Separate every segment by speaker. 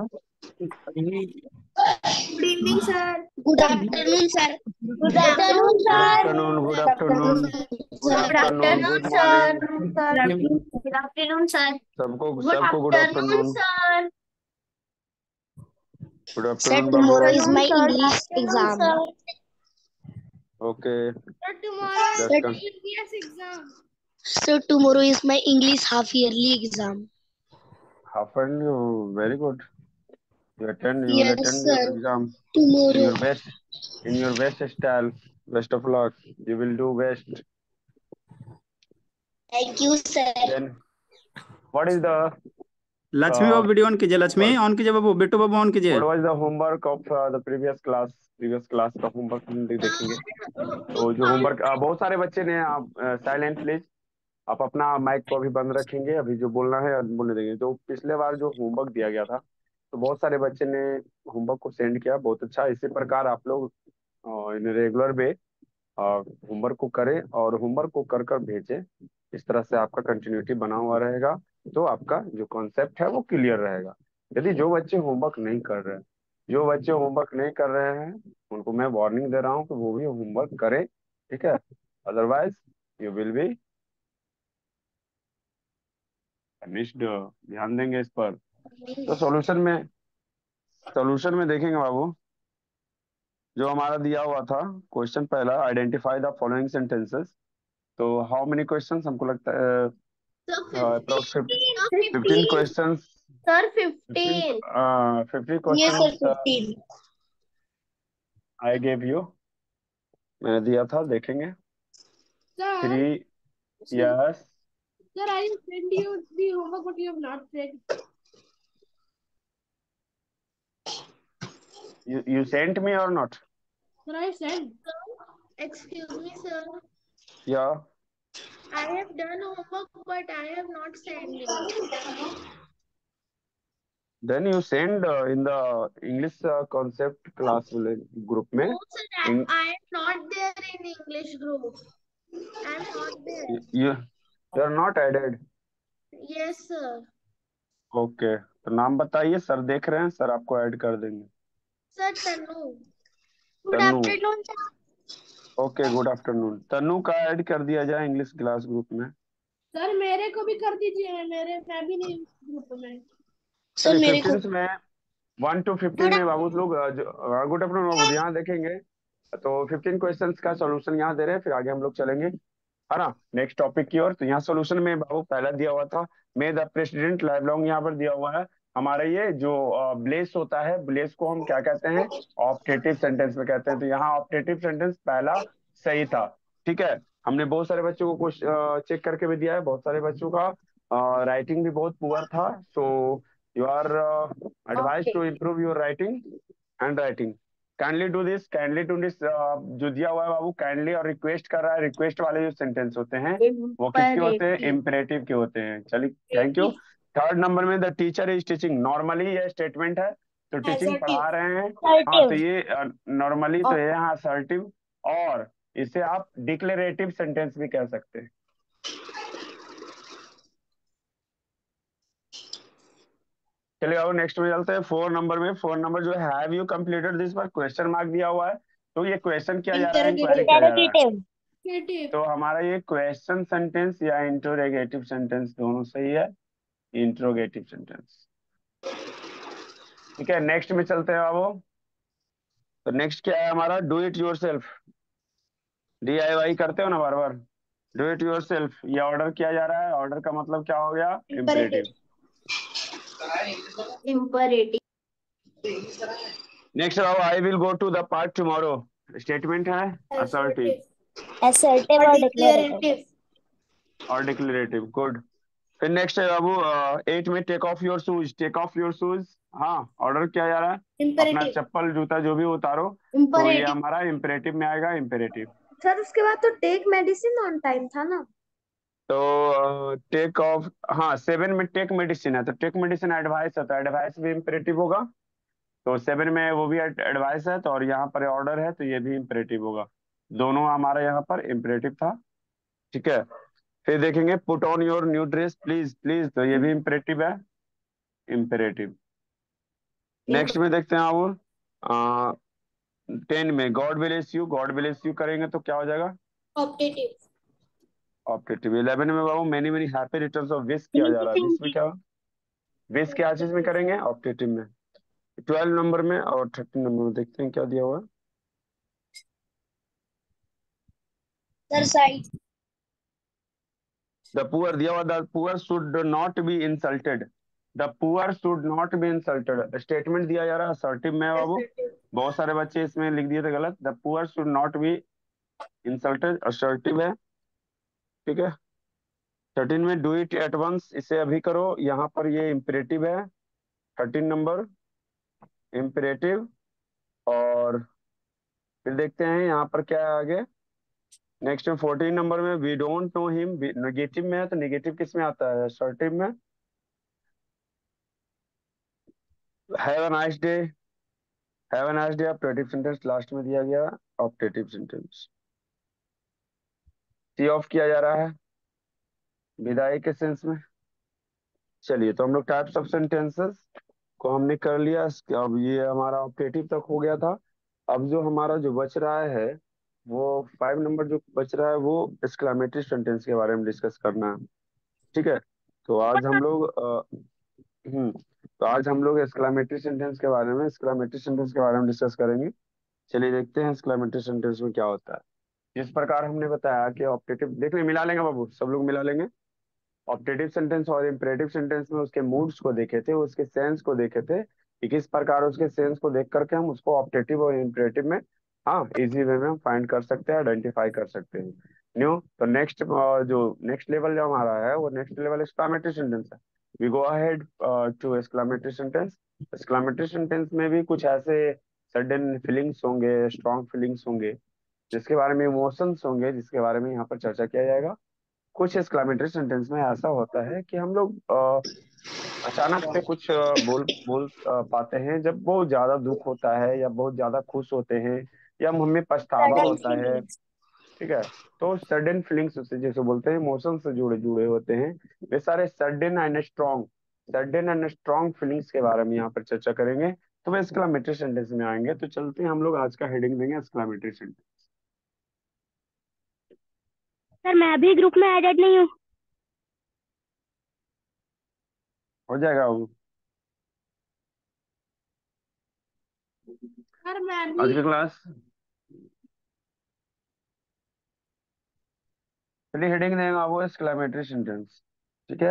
Speaker 1: Good evening
Speaker 2: sir good afternoon sir good afternoon
Speaker 1: good afternoon
Speaker 2: good afternoon sir good afternoon sir
Speaker 1: good afternoon good afternoon is my
Speaker 2: English exam okay sir English half yearly exam
Speaker 1: half and very good You attend, you yes, attend sir. your exam. Tomorrow. Your best, in your best style. Best of luck. You will do best.
Speaker 2: Thank you, sir.
Speaker 1: Then,
Speaker 3: what is the Lakshmi बाबू video uh, on कीजिए Lakshmi on कीजिए बाबू बेटू बाबू on कीजिए what was the homework of the previous
Speaker 1: class previous class का homework हम देखेंगे तो जो होमवर्क uh, बहुत सारे बच्चे ने आप साइलेंट uh, प्लीज आप अपना माइक को अभी बंद रखेंगे अभी जो बोलना है बोलने देंगे जो तो पिछले बार जो होमवर्क दिया गया था तो बहुत सारे बच्चे ने होमवर्क को सेंड किया बहुत अच्छा इसी प्रकार आप लोग रेगुलर वे होमवर्क को करें और होमवर्क को कर कर भेजें इस तरह से आपका कंटिन्यूटी बना हुआ रहेगा तो आपका जो कॉन्सेप्ट है वो क्लियर रहेगा यदि जो बच्चे होमवर्क नहीं कर रहे जो बच्चे होमवर्क नहीं कर रहे हैं उनको मैं वार्निंग दे रहा हूँ कि वो भी होमवर्क करें ठीक है अदरवाइज यू विल बी ध्यान देंगे इस पर
Speaker 2: तो सॉल्यूशन
Speaker 1: में सॉल्यूशन में देखेंगे बाबू जो हमारा दिया हुआ था क्वेश्चन पहला आइडेंटिफाई द फॉलोइंग सेंटेंसेस तो हाउ मेनी क्वेश्चंस हमको लगता है fifteen question
Speaker 2: sir fifteen
Speaker 1: question I gave you मैंने दिया था देखेंगे three yes
Speaker 2: sir I send you the homework but you have not said
Speaker 1: You you sent me or not?
Speaker 2: Sir, I sent. Excuse me, sir. Yeah. I have done homework, but I have not sent it.
Speaker 1: Then you send uh, in the English uh, concept class group. Mein. No, sir, I, in...
Speaker 2: I am not there in English group. I am
Speaker 1: not there. You, you are not added. Yes, sir. okay. तो नाम बताइए sir देख रहे हैं sir आपको add कर देंगे
Speaker 2: sir Tanu
Speaker 1: good afternoon okay good afternoon Tanu का ऐड कर दिया जाए इंग्लिश क्लास ग्रुप में
Speaker 2: सर मेरे को भी कर दीजिए मेरे मैं भी नहीं ग्रुप में
Speaker 1: सर मेरे को में वन टू फिफ्टीन में बाबू लोग गुड आफ्टरनून बाबू यहाँ देखेंगे तो फिफ्टीन क्वेश्चन का सोल्यूशन यहाँ दे रहे हैं फिर आगे हम लोग चलेंगे है हाँ ना नेक्स्ट टॉपिक की ओर तो यहाँ सोल्यूशन में बाबू पहला दिया हुआ था may the president live long यहाँ पर दिया हुआ है हमारा ये जो ब्लेस होता है ब्लेस को हम क्या कहते हैं ऑप्टेटिव सेंटेंस में कहते हैं तो यहाँ ऑप्टेटिव सेंटेंस पहला सही था ठीक है हमने बहुत सारे बच्चों को कुछ चेक करके भी दिया है बहुत सारे बच्चों का राइटिंग भी बहुत पुअर था so you are advise to improve your writing hand writing kindly do this kindly do this जो दिया हुआ है बाबू काइंडली और रिक्वेस्ट कर रहा है रिक्वेस्ट वाले जो सेंटेंस होते हैं वो किसके होते हैं इम्परेटिव के होते हैं चलिए थैंक यू थर्ड नंबर में the teacher is teaching normally ये स्टेटमेंट है तो टीचिंग पढ़ा रहे हैं हाँ तो ये नॉर्मली तो oh. ये हाँ असर्टिव और इसे आप डिक्लेरेटिव सेंटेंस भी कह सकते हैं चलिए अब नेक्स्ट में चलते हैं फोर नंबर में फोर नंबर जो हैव यू कंप्लीटेड दिस पर क्वेश्चन मार्क दिया हुआ है तो ये क्वेश्चन जा रहा है किया जा रहा
Speaker 2: है तो
Speaker 1: हमारा ये क्वेश्चन सेंटेंस या इंटरोगेटिव सेंटेंस दोनों सही है इंट्रोगेटिव सेंटेंस ठीक है नेक्स्ट में चलते हैं बाबू तो नेक्स्ट क्या है हमारा डू इट योर सेल्फ डी करते हो ना बार बार डू इट योर सेल्फ ये ऑर्डर किया जा रहा है ऑर्डर का मतलब क्या हो गया इम्परेटिव नेक्स्ट बाबू I will go to the part tomorrow statement है असर्टिव
Speaker 2: असर्टिव और डिक्लेरेटिव
Speaker 1: और डिक्लेरेटिव गुड फिर नेक्स्ट है बाबू एट में take off your shoes take off your shoes हाँ ऑर्डर क्या जा रहा है अपना चप्पल जूता जो भी उतारो
Speaker 2: तो ये हमारा
Speaker 1: इम्पेरेटिव में आएगा इम्पेरेटिव
Speaker 2: सर उसके बाद तो टेक मेडिसिन ऑन टाइम था ना
Speaker 1: तो टेक ऑफ हाँ सेवन में टेक मेडिसिन है तो टेक मेडिसिन एडवाइस है तो एडवाइस भी इम्पेरेटिव होगा तो सेवन में वो भी एडवाइस है तो और यहाँ पर ऑर्डर है तो ये भी इम्पेरेटिव होगा दोनों हमारा यहाँ पर इम्पेरेटिव था ठीक है फिर देखेंगे put on your new dress please please तो ये भी इम्परेटिव है इम्परेटिव नेक्स्ट में देखते हैं आप टेन में God bless you God bless you करेंगे तो क्या हो जाएगा
Speaker 2: ऑप्टेटिव
Speaker 1: ऑप्टेटिव इलेवन में बाबू many many happy return of wish किया जा रहा है इसमें क्या विश क्या चीज में करेंगे ऑप्टेटिव में ट्वेल्व नंबर में और थर्टीन नंबर में देखते हैं क्या दिया हुआ है the poor दिया हुआ the poor should not be insulted the poor should not be insulted statement diya ja raha assertive mein babu bahut sare bacche isme likh diye the galat the poor should not be insulted assertive hai theek hai thirteen में do it at once इसे अभी करो यहाँ पर ये imperative है thirteen number imperative और फिर देखते हैं यहाँ पर क्या है आगे नेक्स्ट में फोर्टीन नंबर में we don't know him negative में है तो नेगेटिव किस में आता है असर्टिव में have a nice day have a nice day optative sentence last में दिया गया ऑप्टेटिव सेंटेंस सी ऑफ किया जा रहा है विदाई के सेंस में चलिए तो हम लोग टाइप्स ऑफ सेंटेंसेस को हमने कर लिया अब ये हमारा ऑप्टेटिव तक हो गया था अब जो हमारा जो बच रहा है वो फाइव नंबर जो बच रहा है वो एक्सक्लामेटरी सेंटेंस के बारे में डिस्कस करना है ठीक है तो आज हम लोग हम्म, तो आज हम लोग एक्सक्लामेटरी सेंटेंस के बारे में एक्सक्लामेटरी सेंटेंस के बारे में डिस्कस करेंगे चलिए देखते हैं एक्सक्लामेटरी सेंटेंस में क्या होता है जिस प्रकार हमने बताया कि ऑप्टेटिव देख लें मिला लेंगे बाबू सब लोग मिला लेंगे ऑप्टेटिव सेंटेंस और इम्परेटिव सेंटेंस में उसके मूड्स को देखे थे उसके सेंस को देखे थे कि किस प्रकार उसके सेंस को देख करके हम उसको ऑप्टेटिव और इम्परेटिव में हाँ इजी वे में हम फाइंड कर सकते हैं आइडेंटिफाई कर सकते हैं न्यू तो नेक्स्ट जो नेक्स्ट लेवल जो हमारा है वो नेक्स्ट लेवल एक्सक्लामेटरी सेंटेंस है we go ahead to exclamatory sentence exclamatory sentence में भी कुछ ऐसे सडन फीलिंग्स होंगे स्ट्रॉन्ग फीलिंग्स होंगे जिसके बारे में इमोशंस होंगे जिसके बारे में यहाँ पर चर्चा किया जाएगा कुछ एक्सक्लामेटरी सेंटेंस में ऐसा होता है कि हम लोग अचानक से कुछ बोल बोल पाते हैं जब बहुत ज्यादा दुख होता है या बहुत ज्यादा खुश होते हैं या हमें पछतावा होता है ठीक है तो सडन फीलिंग्स उसे जैसे बोलते हैं इमोशन से जुड़े जुड़े होते हैं वे सारे sudden and strong sudden and strong feelings के बारे में यहाँ पर चर्चा करेंगे तो वे एक्सक्लामेटरी सेंटेंस में आएंगे तो चलते हैं हम लोग आज का हेडिंग देंगे एक्सक्लामेटरी सेंटेंस
Speaker 2: सर मैं अभी ग्रुप में एडेड नहीं हूँ हो जाएगा वो सर मैं आज की
Speaker 1: क्लास चलिए हेडिंग देंगे वो एक्सक्लामेटरी सेंटेंस ठीक है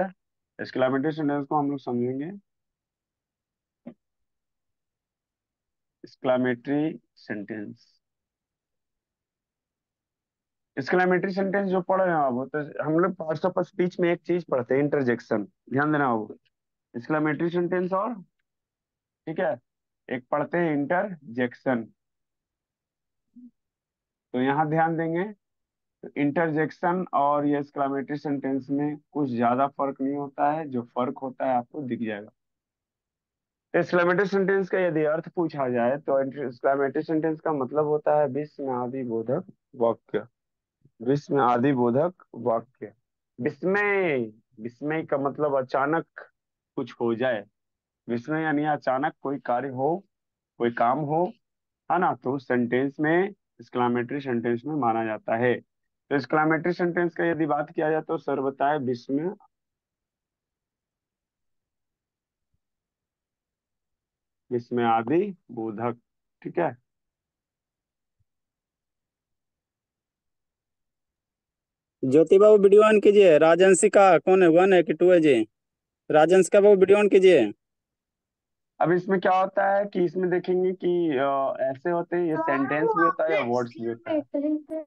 Speaker 1: एक्सक्लामेटरी सेंटेंस को हम लोग समझेंगे एक्सक्लामेटरी सेंटेंस एक्सक्लामेटरी सेंटेंस जो पढ़ रहे हैं आप तो हम लोग पार्ट्स ऑफ स्पीच में एक चीज पढ़ते हैं इंटरजेक्शन ध्यान देना आप एक्सक्लामेटरी सेंटेंस और ठीक है एक पढ़ते हैं इंटरजेक्शन तो यहाँ ध्यान देंगे इंटरजेक्शन और ये एक्सक्लामेटरी सेंटेंस में कुछ ज्यादा फर्क नहीं होता है जो फर्क होता है आपको दिख जाएगा एक्सक्लामेटरी तो सेंटेंस का यदि अर्थ पूछा जाए तो एक्सक्लामेटरी सेंटेंस का मतलब होता है में आदि बोधक वाक्य में आदि बोधक वाक्य विस्मय विस्मय का मतलब अचानक कुछ हो जाए विस्मय यानी अचानक कोई कार्य हो कोई काम हो है ना तो सेंटेंस में एक्सक्लामेटरी सेंटेंस में माना जाता है तो एक्सक्लामेटरी सेंटेंस का यदि बात किया जाए तो सर बताए विस्मय विस्मय आदि बोधक ठीक है
Speaker 3: ज्योति बाबू वीडियो ऑन कीजिए राजंश का कौन है वन है कि टू है जी राजंश का बाबू वीडियो ऑन कीजिए
Speaker 1: अब इसमें क्या होता है कि इसमें देखेंगे कि ऐसे होते हैं ये सेंटेंस हाँ, भी होता है या वर्ड्स भी होता है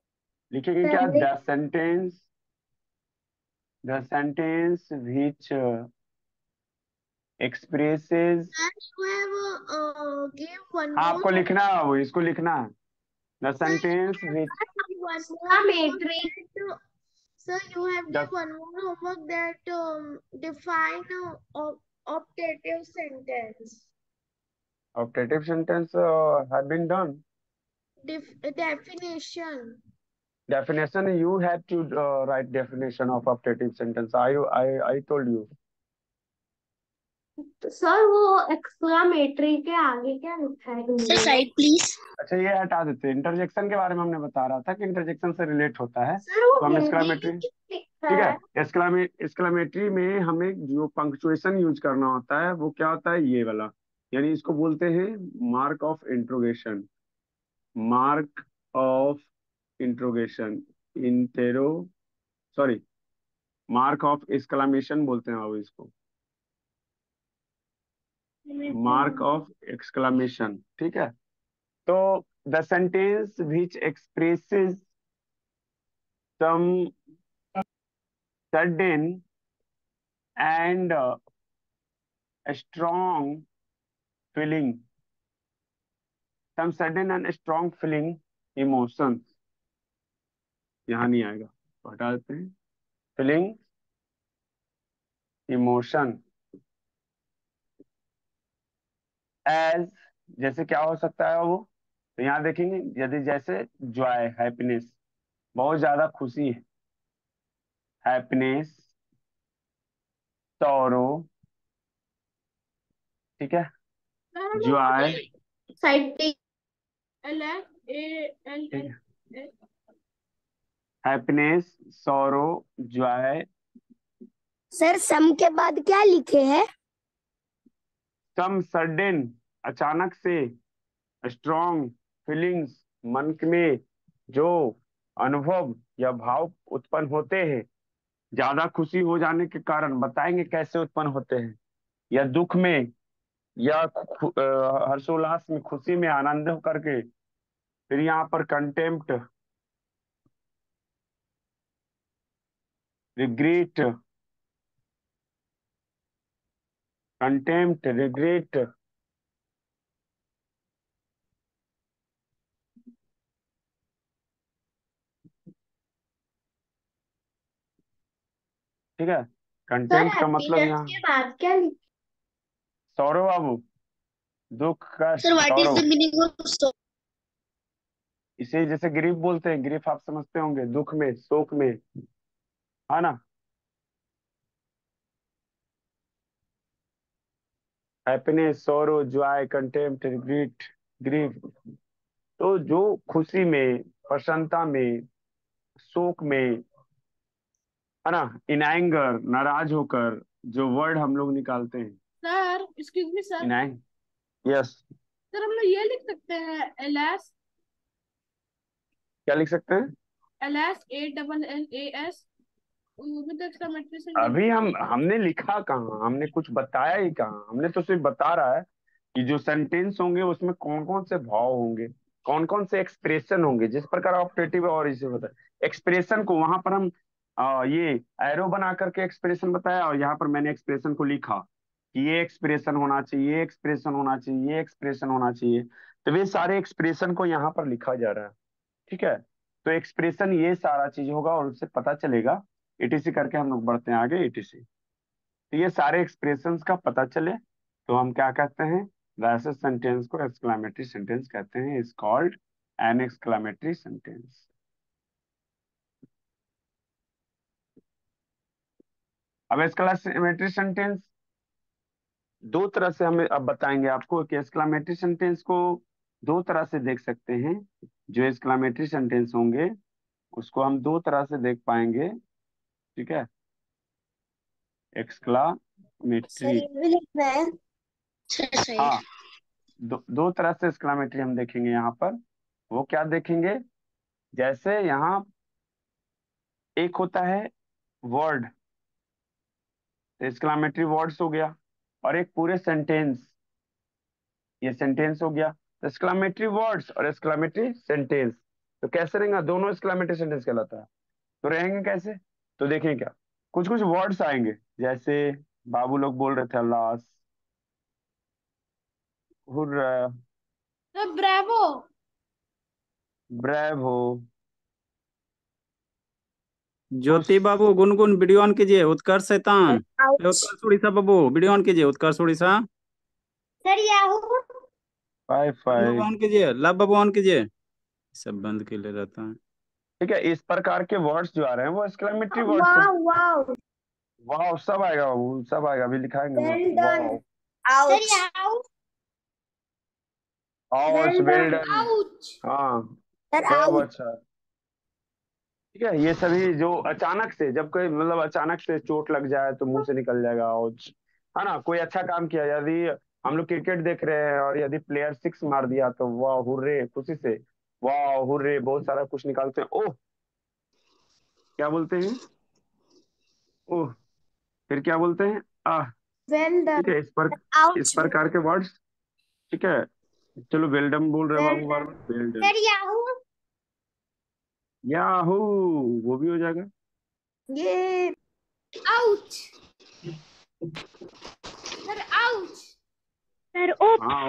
Speaker 1: लिखेंगे क्या the sentence the sentence which expresses
Speaker 2: आपको लिखना वो
Speaker 1: इसको लिखना the sentence
Speaker 2: which Sir, you have the, one more homework that um, define a uh, op optative sentence.
Speaker 1: Optative sentence uh, have been done.
Speaker 2: Def definition.
Speaker 1: definition you had to uh, write definition of optative sentence i i i told you
Speaker 2: sir वो exclamatory के आगे क्या लिखा है sir side please
Speaker 1: अच्छा ये हटा देते इंटरजेक्शन के बारे में हमने बता रहा था कि से रिलेट होता है सर, में हमें जो पंक्चुएशन यूज करना होता है वो क्या होता है ये वाला यानी इसको बोलते हैं mark of interrogation mark of interrogation intero sorry mark of exclamation बोलते हैं बाबू इसको
Speaker 2: मार्क ऑफ
Speaker 1: एक्सक्लामेशन ठीक है तो the sentence which expresses some sudden and strong feeling some sudden and strong feeling emotions यहाँ नहीं आएगा तो हटा देते हैं फीलिंग इमोशन एज जैसे क्या हो सकता है वो तो यहाँ देखेंगे यदि जैसे जॉय हैप्पीनेस बहुत ज्यादा खुशी है हैप्पीनेस सौरो ठीक है
Speaker 2: joy side L L L
Speaker 1: happiness sorrow joy sir some के बाद क्या लिखे है सम सडन अचानक से स्ट्रॉन्ग फीलिंग्स मन में जो अनुभव या भाव उत्पन्न होते हैं ज्यादा खुशी हो जाने के कारण बताएंगे कैसे उत्पन्न होते हैं या दुख में या हर्षोल्लास में खुशी में आनंद करके फिर यहाँ पर कंटेम्प्ट regret contempt regret ठीक है कंटेंट का मतलब यहाँ सौरव बाबू दुख का इसे जैसे ग्रीफ बोलते हैं ग्रीफ आप समझते होंगे दुख में शोक में है ना happiness sorrow joy contempt regret grief तो जो खुशी में प्रसन्नता में शोक में है ना इन एंगर नाराज होकर जो वर्ड हम लोग निकालते हैं
Speaker 2: सर एक्सक्यूज मी सर इन एंग यस सर हम लोग ये लिख सकते हैं एलएस
Speaker 1: क्या लिख सकते हैं
Speaker 2: L S A double N A S अभी हम हमने
Speaker 1: लिखा कहा हमने कुछ बताया ही कहा हमने तो सिर्फ बता रहा है कि जो सेंटेंस होंगे उसमें कौन कौन से भाव होंगे कौन कौन से एक्सप्रेशन होंगे जिस प्रकार ऑपरेटिव और इसे बताया एक्सप्रेशन को वहां पर हम आ, ये एरो बना करके एक्सप्रेशन बताया और यहाँ पर मैंने एक्सप्रेशन को लिखा कि ये एक्सप्रेशन होना चाहिए ये एक्सप्रेशन होना चाहिए ये एक्सप्रेशन होना चाहिए तो वे सारे एक्सप्रेशन को यहाँ पर लिखा जा रहा है ठीक है तो एक्सप्रेशन ये सारा चीज होगा और उससे पता चलेगा एटीसी करके हम लोग बढ़ते हैं आगे एटीसी तो ये सारे एक्सप्रेशन का पता चले तो हम क्या कहते हैं वैसे सेंटेंस को एक्सक्लामेटरी सेंटेंस कहते हैं is called an exclamatory sentence अब एक्सक्लामेटरी सेंटेंस दो तरह से हम अब बताएंगे आपको कि एक्सक्लामेटरी सेंटेंस को दो तरह से देख सकते हैं जो एक्सक्लामेटरी सेंटेंस होंगे उसको हम दो तरह से देख पाएंगे ठीक है एक्सक्लामेट्री हाँ दो, दो तरह से एक्सक्लामेट्री हम देखेंगे यहाँ पर वो क्या देखेंगे जैसे यहाँ एक होता है वर्ड तो वर्ड्स हो गया और एक पूरे सेंटेंस ये सेंटेंस हो गया तो वर्ड्स और एक्सक्लामेट्री सेंटेंस तो कैसे रहेगा दोनों एक्सक्लामेट्री सेंटेंस कहलाता है तो रहेंगे कैसे तो देखें क्या कुछ कुछ वर्ड्स आएंगे जैसे बाबू लोग बोल रहे थे अल्लास
Speaker 2: ब्रेवो
Speaker 3: ब्रेवो ज्योति बाबू गुनगुन वीडियो ऑन कीजिए उत्कर्ष शैतान उत्कर्ष उड़ीसा बाबू वीडियो ऑन कीजिए उत्कर्ष उड़ीसा ऑन कीजिए लव बाबू ऑन कीजिए
Speaker 1: सब बंद के लिए रहता है ठीक है इस प्रकार के वर्ड्स जो आ रहे हैं वो exclamatory words wow wow wow सब आएगा बाबू सब आएगा अभी लिखाएंगे
Speaker 2: आउट
Speaker 1: वेल डन हां सब अच्छा ठीक है ये सभी जो अचानक से जब कोई मतलब अचानक से चोट लग जाए तो मुंह से निकल जाएगा आउच है ना कोई अच्छा काम किया यदि हम लोग क्रिकेट देख रहे हैं और यदि प्लेयर सिक्स मार दिया तो वाह हुर्रे खुशी से वाह हुर्रे बहुत सारा कुछ निकालते हैं ओह क्या बोलते हैं ओह फिर क्या बोलते हैं आह well ठीक है इस पर इस प्रकार के वर्ड्स ठीक है चलो वेलडम बोल रहे well बाबू वेलडम फिर याहू याहू वो भी हो जाएगा
Speaker 2: ये आउच सर आउच सर ओप हाँ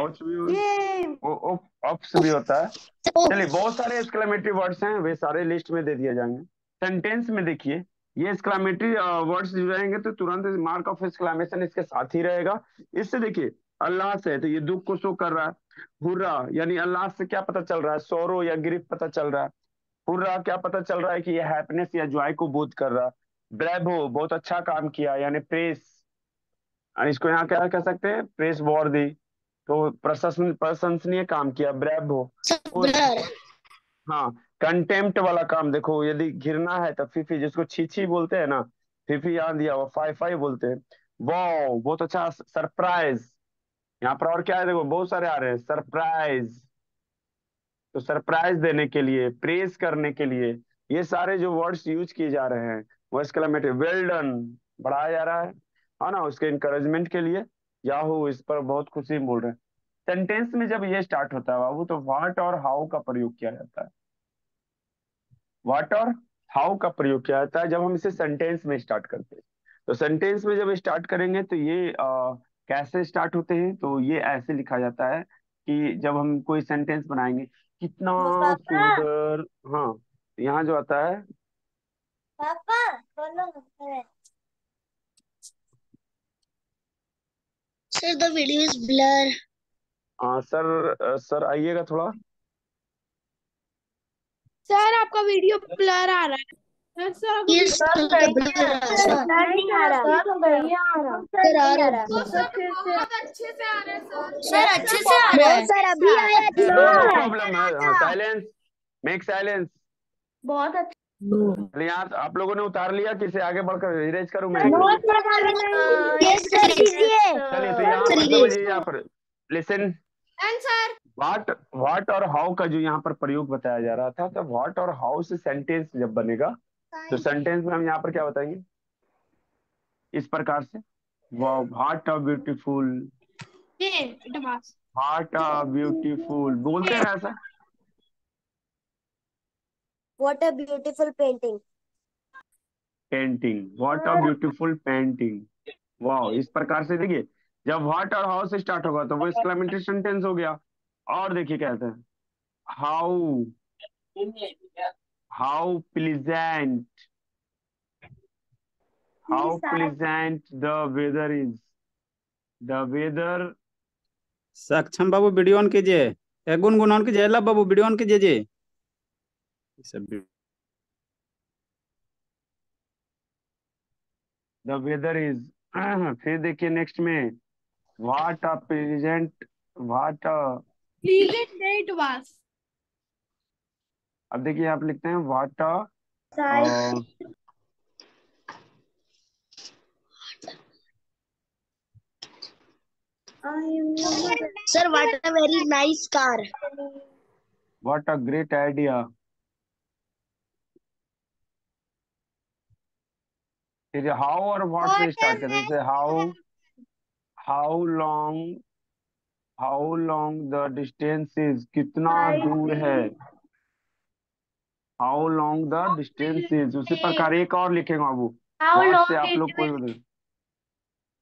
Speaker 1: ओप्स भी होता है ओप्स भी होता है चलिए बहुत सारे एक्सक्लेमेटरी वर्ड्स हैं वे सारे लिस्ट में दे दिए जाएंगे सेंटेंस में देखिए ये एक्सक्लेमेटरी वर्ड्स जो रहेंगे तो तुरंत मार्क ऑफ एक्सक्लेमेशन इसके साथ ही रहेगा इससे देखिए अल्लाह से तो ये दुख को शो कर रहा है हुर्रा यानी अल्लाह से क्या पता चल रहा है सोरो या ग्रीफ पता चल रहा है हुर्रा क्या पता चल रहा है कि ये हैप्पीनेस या जॉय को बोध कर रहा है ब्रेबो बहुत अच्छा काम किया यानी प्रेस इसको यहाँ क्या कह सकते हैं प्रेस वॉर दी तो प्रशंसन प्रशंसनीय काम किया ब्रैब हो हाँ कंटेम्प्ट वाला काम देखो यदि घिरना है तो फिफी जिसको छीछी बोलते हैं ना फिफी यहाँ दिया हुआ फाइव फाइव बोलते हैं वाओ बहुत अच्छा सरप्राइज यहाँ पर और क्या है देखो बहुत सारे आ रहे हैं सरप्राइज तो सरप्राइज देने के लिए प्रेस करने के लिए ये सारे जो वर्ड्स यूज किए जा रहे हैं वो इसकलमेटिव वेल डन बढ़ाया जा रहा है है हाँ ना उसके इंकरेजमेंट के लिए याहू इस पर बहुत खुशी बोल रहे सेंटेंस में जब ये स्टार्ट होता है बाबू तो वाट और हाउ का प्रयोग किया जाता है वाट और हाउ का प्रयोग किया जाता है जब हम इसे सेंटेंस में स्टार्ट करते हैं तो सेंटेंस में जब स्टार्ट करेंगे तो ये आ, कैसे स्टार्ट होते हैं तो ये ऐसे लिखा जाता है कि जब हम कोई सेंटेंस बनाएंगे कितना सुंदर हाँ यहाँ जो आता है
Speaker 2: पापा sir the video is blur
Speaker 1: हाँ सर सर आइएगा थोड़ा
Speaker 2: सर आपका वीडियो ब्लर आ रहा है sir sir sir sir sir sir sir बहुत अच्छा
Speaker 1: चलिए आप आप लोगों ने उतार लिया किसे आगे बढ़कर इरेज करूँ मैं हाँ, चलिए तो यहाँ पर यहाँ पर लिसन आंसर व्हाट व्हाट और हाउ का जो यहाँ पर प्रयोग बताया जा रहा था तो व्हाट और हाउ से सेंटेंस जब बनेगा तो सेंटेंस में हम यहाँ पर क्या बताएंगे इस प्रकार से what are beautiful what are beautiful बोलते हैं ऐसा
Speaker 2: what a beautiful painting
Speaker 1: painting what a beautiful painting wow इस प्रकार से देखिए जब what और how से स्टार्ट होगा तो वो एक्सक्लेमेटेशन sentence हो गया और देखिए कहते हैं how how pleasant
Speaker 3: how pleasant the weather is the weather Saksham बाबू वीडियो ऑन कीजिए गुनगुन ऑन कीजिए लब बाबू वीडियो ऑन कीजिए जी It's a beautiful.
Speaker 1: The weather is. फिर देखिए नेक्स्ट में what a pleasant what a
Speaker 2: pleasant day it was.
Speaker 1: अब देखिए आप लिखते हैं what a
Speaker 2: uh, Sir, what a very nice car.
Speaker 1: What a great idea. फिर हाउ और व्हाट से स्टार्ट करें जैसे how how long how long the distance is कितना दूर है how long the distance is उसी प्रकार एक और लिखेंगे बाबू से आप लोग कोई बताए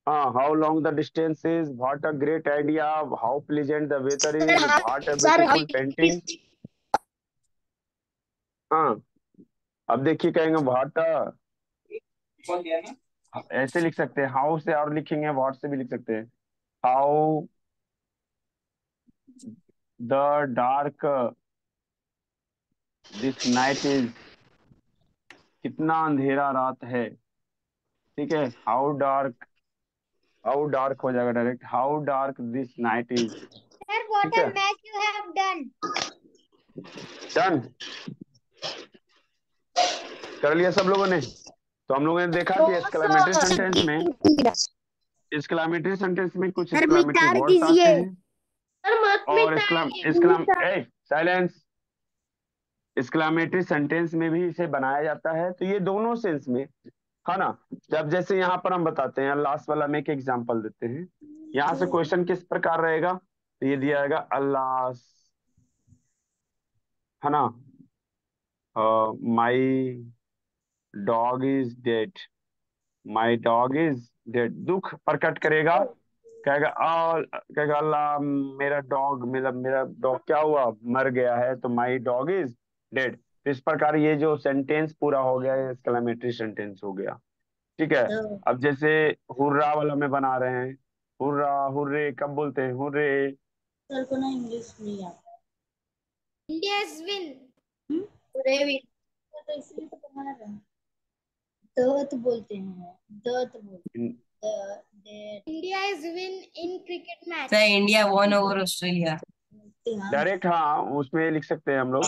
Speaker 1: हाँ how long the distance is what a great idea how pleasant the weather is what a beautiful painting हाँ अब देखिए कहेंगे व्हाट अ
Speaker 2: ऐसे
Speaker 1: लिख सकते हैं हाउ से और लिखेंगे व्हाट से भी लिख सकते हैं how the dark this night is कितना अंधेरा रात है ठीक है हाउ डार्क हाउ डार्क हो जाएगा direct how dark this night is
Speaker 2: sir what a match you have done
Speaker 1: done कर लिया सब लोगों ने तो हम लोगों ने देखा तो कि एक्सक्लेमेटरी सेंटेंस में एक्सक्लेमेटरी सेंटेंस में कुछ एक्सक्लामेटरी वर्ड्स आते हैं और एक्सक्लाम ए साइलेंस एक्सक्लेमेटरी सेंटेंस में भी इसे बनाया जाता है तो ये दोनों सेंस में है ना जब जैसे यहाँ पर हम बताते हैं लास्ट वाला में एक एग्जांपल देते हैं यहाँ से क्वेश्चन किस प्रकार रहेगा तो ये दिया जाएगा अल्लास है ना my dog is dead my dog is dead दुख प्रकट करेगा कहेगा कहेगा अल्लाह मेरा डॉग मतलब मेरा डॉग क्या हुआ मर गया है तो माई डॉग इज डेड इस प्रकार ये जो सेंटेंस पूरा हो गया है क्लामेटरी सेंटेंस हो गया ठीक है हाँ। अब जैसे हुर्रा वाला में बना रहे हैं हुर्रा हुर्रे कब बोलते हैं हुर्रे
Speaker 2: सर को ना इंग्लिश में आता India is win hurray win तो इसलिए तो बना रहे हैं दत तो बोलते हैं दत तो बोलते हैं India is win in cricket match sir India one over
Speaker 1: Australia direct हाँ उसमें लिख सकते हैं हम लोग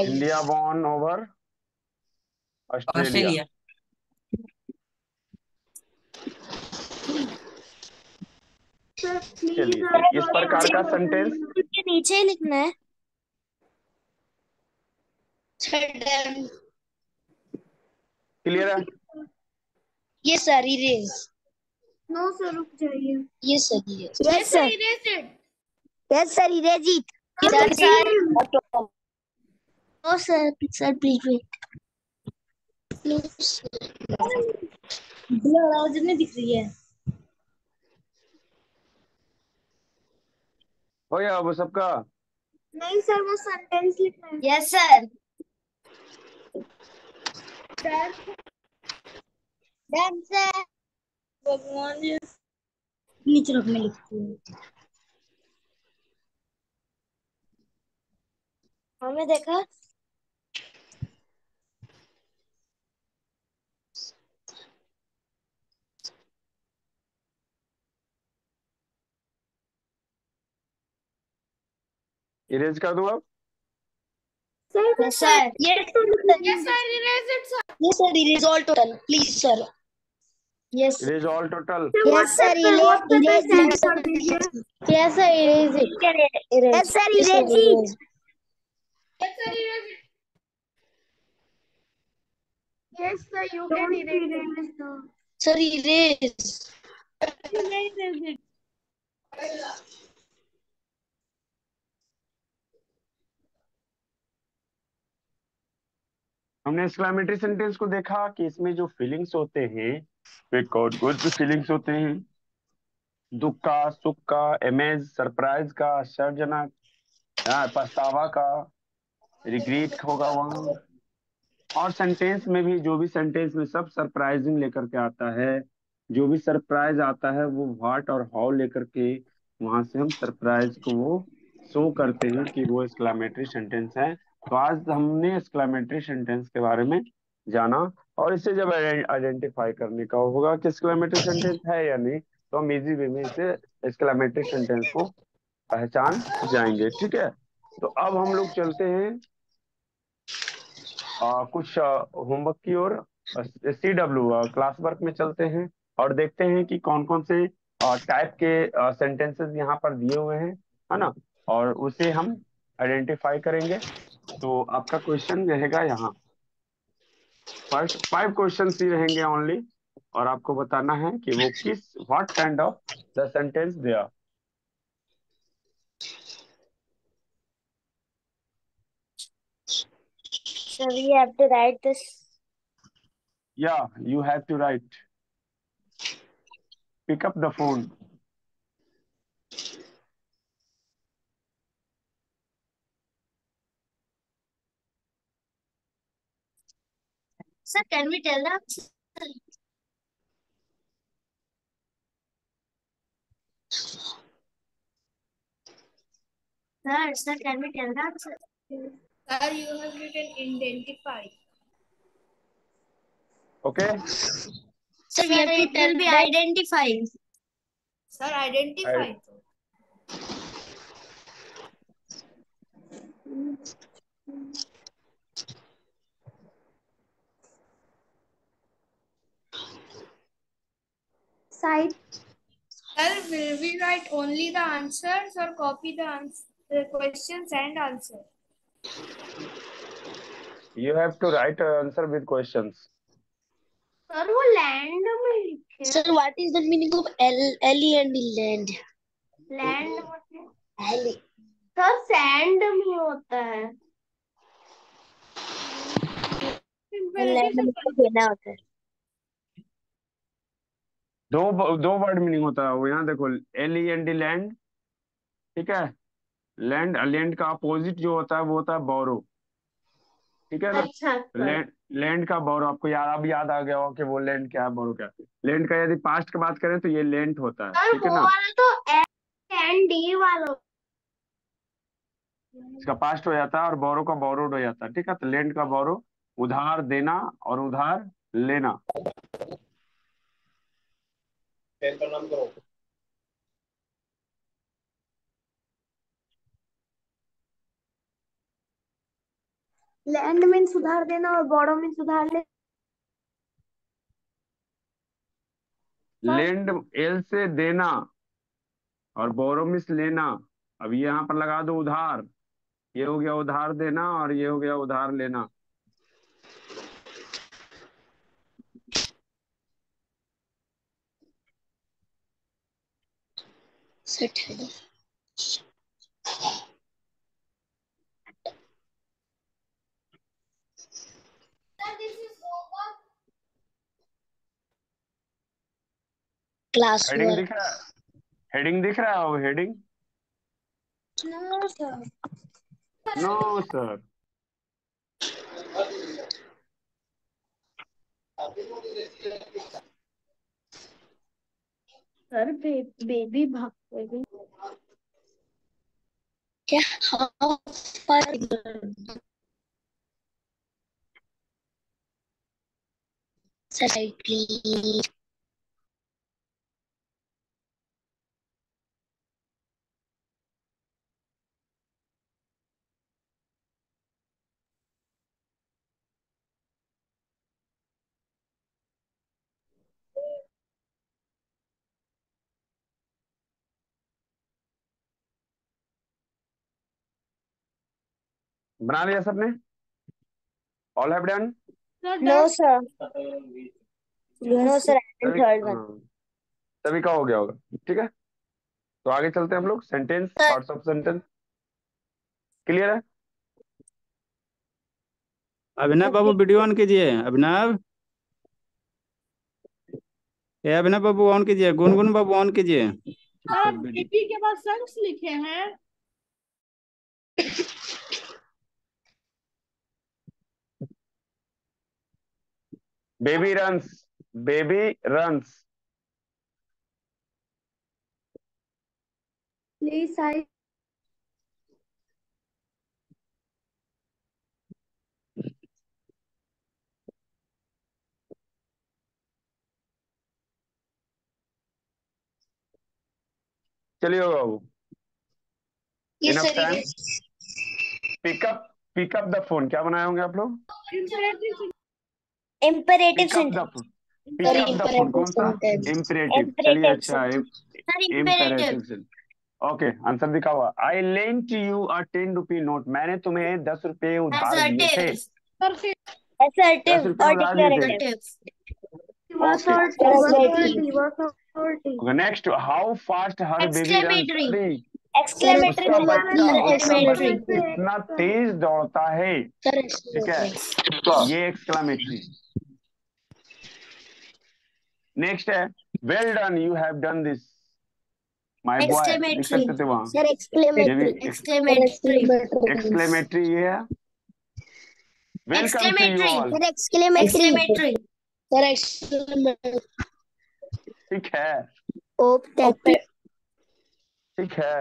Speaker 1: इंडिया वन ओवर ऑस्ट्रेलिया
Speaker 2: चलिए इस प्रकार का सेंटेंस नीचे लिखना है क्लियर है ये sir, इरेज नो सर रुक जाइए ये sir erase it. Sir erase yes sir erase it sir No, sir, sir sir please wait blur आवाज नहीं
Speaker 1: दिख रही है हो गया वो सबका
Speaker 2: नहीं सर वो सेंटेंस लिखना है यस सर भगवान नीचे रख में लिखती हूँ देखा इरेज कर दूं Sir,
Speaker 1: yes, sir. Yes, sir.
Speaker 2: Yes, sir. Erase it, sir. Yes, sir. Erase all total, please, sir.
Speaker 1: Yes. Erase all total. Yes, sir. Erase,
Speaker 2: erase it. Yes, sir. Erase it. Yes, sir. Erase it. Yes, sir. Erase it. Yes, sir. You can erase it, sir. Sir, erase. Erase it.
Speaker 1: हमने exclamatory sentence को देखा कि इसमें जो feelings होते हैं वे कौन कौन से फीलिंग्स होते हैं दुख का सुख का एमेज सरप्राइज का आश्चर्यजनक हाँ, पछतावा का रिग्रेट होगा वहां और सेंटेंस में भी जो भी सेंटेंस में सब सरप्राइजिंग लेकर के आता है जो भी सरप्राइज आता है वो व्हाट और हाउ लेकर के वहां से हम सरप्राइज को वो शो करते हैं कि वो एक्सक्लामेटरी सेंटेंस है तो आज हमने एक्सक्लामेटरी सेंटेंस के बारे में जाना और इसे जब आइडेंटिफाई करने का होगा कि एक्सक्लामेटरी सेंटेंस है या नहीं तो हम इजी वे में इसे एक्सक्लामेटरी सेंटेंस को पहचान जाएंगे ठीक है तो अब हम लोग चलते हैं आ, कुछ होमवर्क की ओर सी डब्ल्यू क्लास वर्क में चलते हैं और देखते हैं कि कौन कौन से टाइप के सेंटेंसेस यहाँ पर दिए हुए हैं है ना और उसे हम आइडेंटिफाई करेंगे तो आपका क्वेश्चन रहेगा यहाँ फर्स्ट फाइव क्वेश्चन ही रहेंगे ओनली और आपको बताना है कि वो किस what kind of the sentence they are
Speaker 2: So we have to write this.
Speaker 1: Yeah, you have to write. Pick up the phone.
Speaker 2: Sir, can we tell them? Sir, sir, can we tell them? Sir, you have written identify. Okay. So we have to tell identify. Sir, identify. I... Mm -hmm. side? Sir, will we write only the answers or copy the, answer, the questions and answers?
Speaker 1: You have to write an answer with questions.
Speaker 2: Sir, land Sir, what is the meaning of L, L and land? Land L. Sir, sand में होता है land में होता है
Speaker 1: दो दो word meaning होता है वो यहाँ देखो L E and D land ठीक है लैंड लैंड का अपोजिट जो होता है वो होता है बोरो ठीक है ना अच्छा, लैंड अच्छा। का बोरो आपको याद अब याद आ गया होगा कि वो लैंड क्या है बोरो क्या लैंड का यदि पास्ट की बात करें तो ये लैंड होता है ठीक है ना
Speaker 2: तो e वाला
Speaker 1: इसका पास्ट हो जाता है और बोरो का बोरोड हो जाता है ठीक है तो लैंड का बोरो उधार देना और उधार लेना पर नाम करो
Speaker 2: लैंड में सुधार देना और बॉर्डर में सुधार ले
Speaker 1: लैंड एल से देना और बोरोमिस लेना अब यहाँ पर लगा दो उधार ये हो गया उधार देना और ये हो गया उधार लेना सेट है क्लास हेडिंग दिख रहा हेडिंग दिख रहा है वो heading
Speaker 2: no sir
Speaker 1: no sir
Speaker 2: sir baby भाग maybe. Yeah, how far? Society.
Speaker 1: बना लिया सबने all have done
Speaker 2: no sir no sir
Speaker 1: सभी का हो गया होगा ठीक है तो आगे चलते हैं हम लोग sentence parts of sentence
Speaker 3: clear है अभिनव बाबू वीडियो ऑन कीजिए अभिनव ए अभिनव बाबू ऑन कीजिए गुनगुन बाबू ऑन कीजिए
Speaker 2: आप के बाद संस लिखे हैं
Speaker 1: baby runs baby runs
Speaker 2: please i
Speaker 1: चलिए बाबू time pick up pick up the phone क्या बनाए होंगे आप
Speaker 2: लोग
Speaker 1: इंपरेटिव चलिए अच्छा इम्परेटिव ओके आंसर दिखा हुआ I lent you a ten rupee note मैंने तुम्हें दस रुपए उधार दिए थे next how fast her baby
Speaker 2: exclamatory इतना तेज
Speaker 1: दौड़ता है
Speaker 2: ठीक है
Speaker 1: तो ये एक्सक्लेमेटरी नेक्स्ट है well done you have done this my boy लिख सकते थे वहां सर एक्सक्लेमेटरी एक्सक्लेमेटरी एक्सक्लेमेटरी ये है welcome to you all exclamatory
Speaker 2: sir exclamatory
Speaker 1: ठीक है ओप दैट ठीक है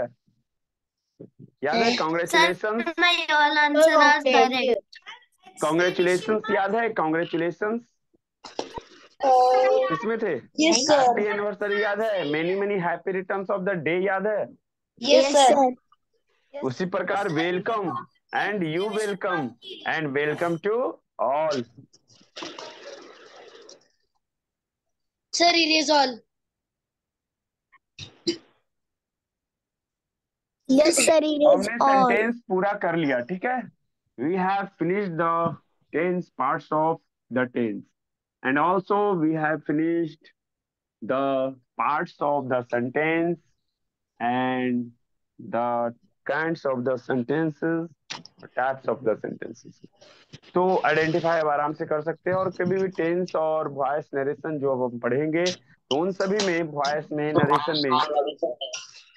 Speaker 1: याद है कांग्रेचुलेशन
Speaker 2: माय
Speaker 1: कांग्रेचुलेशन याद है कांग्रेचुलेशन तो किसमें थे हैप्पी एनिवर्सरी याद है many many happy returns of the day याद है यस सर उसी प्रकार welcome and you welcome and welcome to
Speaker 3: all
Speaker 2: sir it is all
Speaker 1: yes sir it is all हमने सेंटेंस पूरा कर लिया ठीक है we have finished the tense parts of the tense And also we have finished the parts of the sentence and the kinds of the sentences types of the sentences. So identify, आप आराम से कर सकते हैं और कभी भी tense और वॉइस नरेशन जो अब हम पढ़ेंगे तो उन सभी में वॉइस में में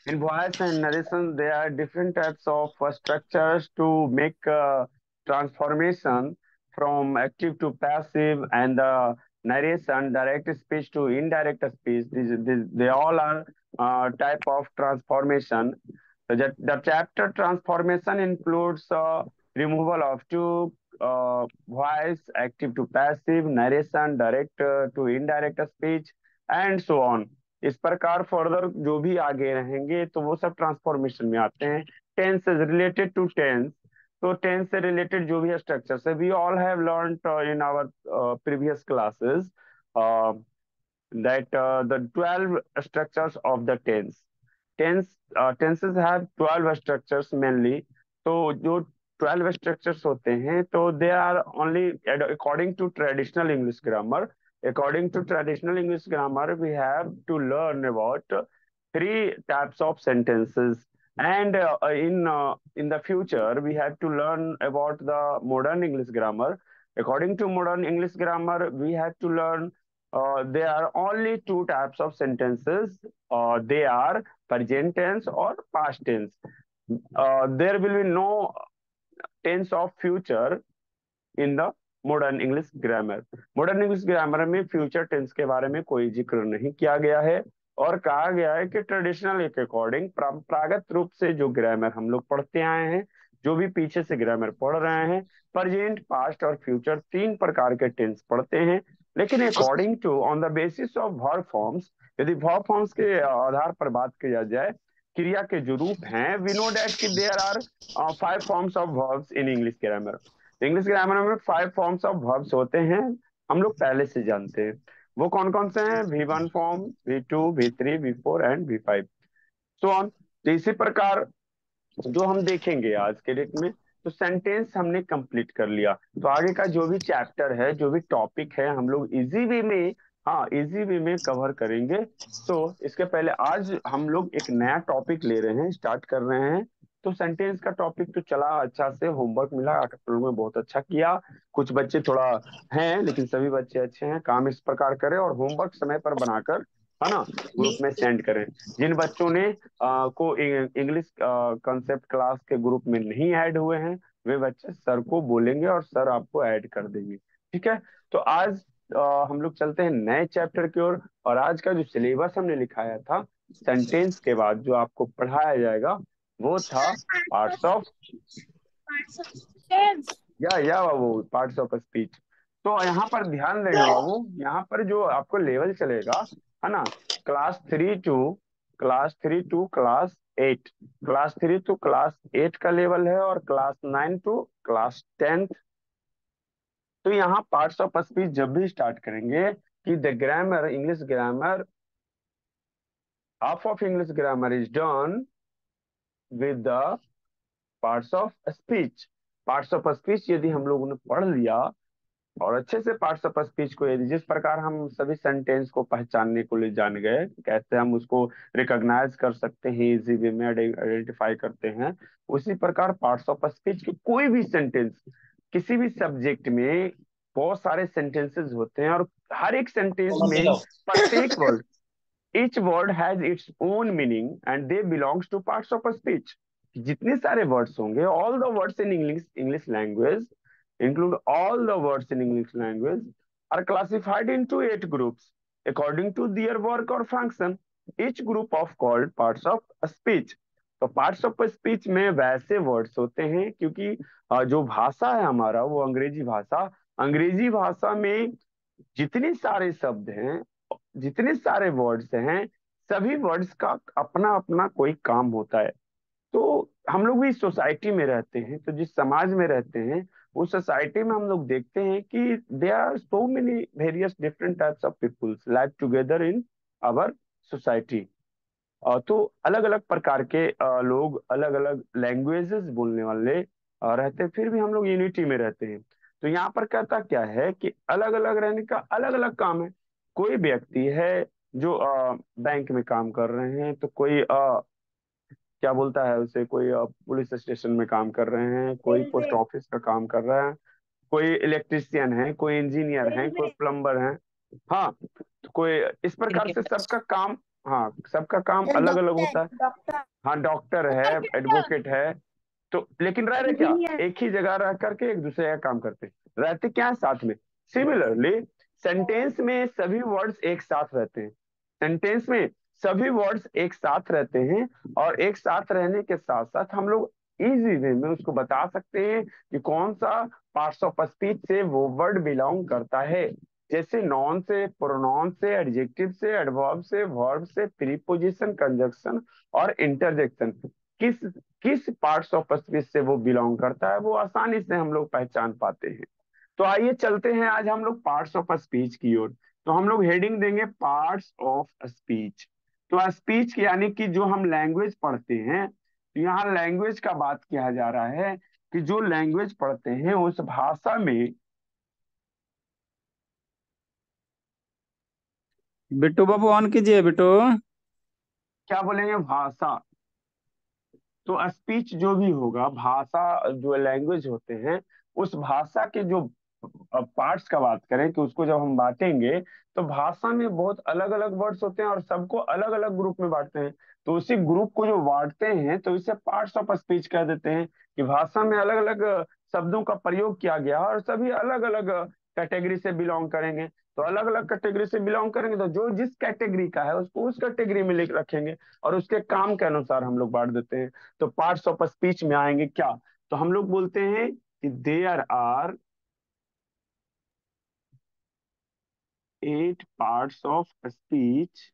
Speaker 1: in voice and narration there are different types of structures to make uh, transformation from active to passive and the narration, direct speech to indirect speech, these, these, they all are uh, type of transformation. So that the chapter transformation includes uh, removal of two uh, voice, active to passive, narration, direct uh, to indirect speech, and so on. इस प्रकार further जो भी आगे रहेंगे तो वो सब transformation में आते हैं tense is related to tense So tense related जो भी structure we all have learned uh, in our uh, previous classes uh, that the 12 structures of the tense. tenses have 12 structures mainly. So जो 12 structures होते हैं they are only according to traditional English grammar. According to traditional English grammar, we have to learn about three types of sentences and uh, in uh, in the future we have to learn about the modern english grammar according to modern english grammar we have to learn uh, there are only two types of sentences uh, they are present tense or past tense uh, there will be no tense of future in the modern English grammar modern English grammar में future tense के बारे में कोई जिक्र नहीं किया गया है और कहा गया है कि ट्रेडिशनल एक अकॉर्डिंग परंपरागत रूप से जो ग्रामर हम लोग पढ़ते आए हैं जो भी पीछे से ग्रामर पढ़ रहे हैं प्रजेंट पास्ट और फ्यूचर तीन प्रकार के टेंस पढ़ते हैं लेकिन according to on the basis of verb forms यदि वर्ब फॉर्म्स के आधार पर बात किया जाए क्रिया के जो रूप हैं वी नो डैट कि there are five forms of verbs in English grammar English grammar में फाइव फॉर्म्स ऑफ वर्ब्स होते हैं हम लोग पहले से जानते हैं वो कौन कौन से हैं V one form V two V three V four and V five so on तो इसी प्रकार जो हम देखेंगे आज के डेट में तो सेंटेंस हमने कंप्लीट कर लिया तो आगे का जो भी चैप्टर है जो भी टॉपिक है हम लोग इजी वे में हाँ इजी वे में कवर करेंगे तो इसके पहले आज हम लोग एक नया टॉपिक ले रहे हैं स्टार्ट कर रहे हैं तो सेंटेंस का टॉपिक तो चला अच्छा से होमवर्क मिला में बहुत अच्छा किया कुछ बच्चे थोड़ा हैं लेकिन सभी बच्चे अच्छे हैं काम इस प्रकार करें और होमवर्क समय पर बनाकर है ना ग्रुप में सेंड करें जिन बच्चों ने आ, को इंग्लिश कॉन्सेप्ट क्लास के ग्रुप में नहीं ऐड हुए हैं वे बच्चे सर को बोलेंगे और सर आपको ऐड कर देंगे ठीक है तो आज आ, हम लोग चलते हैं नए चैप्टर की ओर और, और आज का जो सिलेबस हमने लिखाया था सेंटेंस के बाद जो आपको पढ़ाया जाएगा वो था पार्ट्स ऑफ या या बाबू पार्ट्स ऑफ स्पीच तो यहाँ पर ध्यान देना तो- बाबू यहाँ पर जो आपको लेवल चलेगा है ना class three to class three to class eight class three to class eight का लेवल है और class nine to class tenth तो यहाँ पार्ट्स ऑफ स्पीच जब भी स्टार्ट करेंगे कि the grammar English grammar half of English grammar is done with the parts of speech parts of speech यदि हम लोगों ने पढ़ लिया और अच्छे से पार्ट्स ऑफ स्पीच को यदि जिस प्रकार हम सभी सेंटेंस को पहचानने को ले जान गए कैसे हम उसको रिकॉग्नाइज कर सकते हैं इजी वे में आइडेंटिफाई करते हैं उसी प्रकार पार्ट्स ऑफ स्पीच के कोई भी सेंटेंस किसी भी सब्जेक्ट में बहुत सारे सेंटेंसेस होते हैं और हर एक सेंटेंस में प्रत्येक word each word has its own meaning and they belongs to parts of a speech. जितने सारे वर्ड्स होंगे all the words in English English language include all the words in English language are classified into eight groups according to their work और function each group of called parts of speech तो parts of speech में वैसे words होते हैं क्योंकि जो भाषा है हमारा वो अंग्रेजी भाषा अंग्रेजी भाषा में जितने सारे शब्द हैं जितने सारे वर्ड्स हैं सभी वर्ड्स का अपना अपना कोई काम होता है तो हम लोग भी सोसाइटी में रहते हैं तो जिस समाज में रहते हैं उस सोसाइटी में हम लोग देखते हैं कि they are so many various different types of peoples live together in our society तो अलग अलग प्रकार के लोग अलग अलग लैंग्वेजेस बोलने वाले रहते हैं फिर भी हम लोग यूनिटी में रहते हैं तो यहाँ पर कहता क्या है कि अलग अलग रहने का अलग अलग काम है कोई व्यक्ति है जो आ, बैंक में काम कर रहे हैं तो कोई आ, क्या बोलता है उसे कोई पुलिस स्टेशन में काम कर रहे हैं कोई पोस्ट ऑफिस का काम कर रहा है कोई इलेक्ट्रिशियन है कोई इंजीनियर है कोई प्लम्बर है हाँ तो कोई इस प्रकार से सबका काम हाँ सबका काम अलग अलग होता है हाँ डॉक्टर है एडवोकेट है तो लेकिन रह रहे क्या एक ही जगह रह करके एक दूसरे का काम करते रहते क्या है साथ में सिमिलरली सेंटेंस में सभी वर्ड्स एक साथ रहते हैं सेंटेंस में सभी वर्ड्स एक साथ रहते हैं और एक साथ रहने के साथ साथ हम लोग इजी वे में उसको बता सकते हैं कि कौन सा पार्ट्स ऑफ स्पीच से वो वर्ड बिलोंग करता है जैसे नॉन से प्रोनाउन से एडजेक्टिव से एडवर्ब से वर्ब से प्रीपोजिशन कंजक्शन और इंटरजेक्शन किस किस पार्ट्स ऑफ स्पीच से वो बिलोंग करता है वो आसानी से हम लोग पहचान पाते हैं तो आइए चलते हैं आज हम लोग पार्ट्स ऑफ स्पीच की ओर तो हम लोग हेडिंग देंगे पार्ट्स ऑफ स्पीच तो स्पीच यानी कि जो हम लैंग्वेज पढ़ते हैं तो यहाँ लैंग्वेज का बात किया जा रहा है कि जो लैंग्वेज पढ़ते हैं उस भाषा में
Speaker 3: बिट्टू बाबू ऑन कीजिए बिट्टू
Speaker 1: क्या बोलेंगे भाषा
Speaker 3: तो स्पीच जो
Speaker 1: भी होगा भाषा जो लैंग्वेज होते हैं उस भाषा के जो पार्ट्स का बात करें कि उसको जब हम बांटेंगे तो भाषा में बहुत अलग अलग वर्ड्स होते हैं और सबको अलग अलग ग्रुप में बांटते हैं तो उसी ग्रुप को जो बांटते हैं तो इसे पार्ट्स ऑफ स्पीच कह देते हैं कि भाषा में अलग अलग शब्दों का प्रयोग किया गया और सभी अलग अलग कैटेगरी से बिलोंग करेंगे तो अलग अलग कैटेगरी से बिलोंग करेंगे तो जो जिस कैटेगरी का है उसको उस कैटेगरी में रखेंगे और उसके काम के अनुसार हम लोग बांट देते हैं तो पार्ट्स ऑफ स्पीच में आएंगे क्या तो हम लोग बोलते हैं कि there are eight parts of speech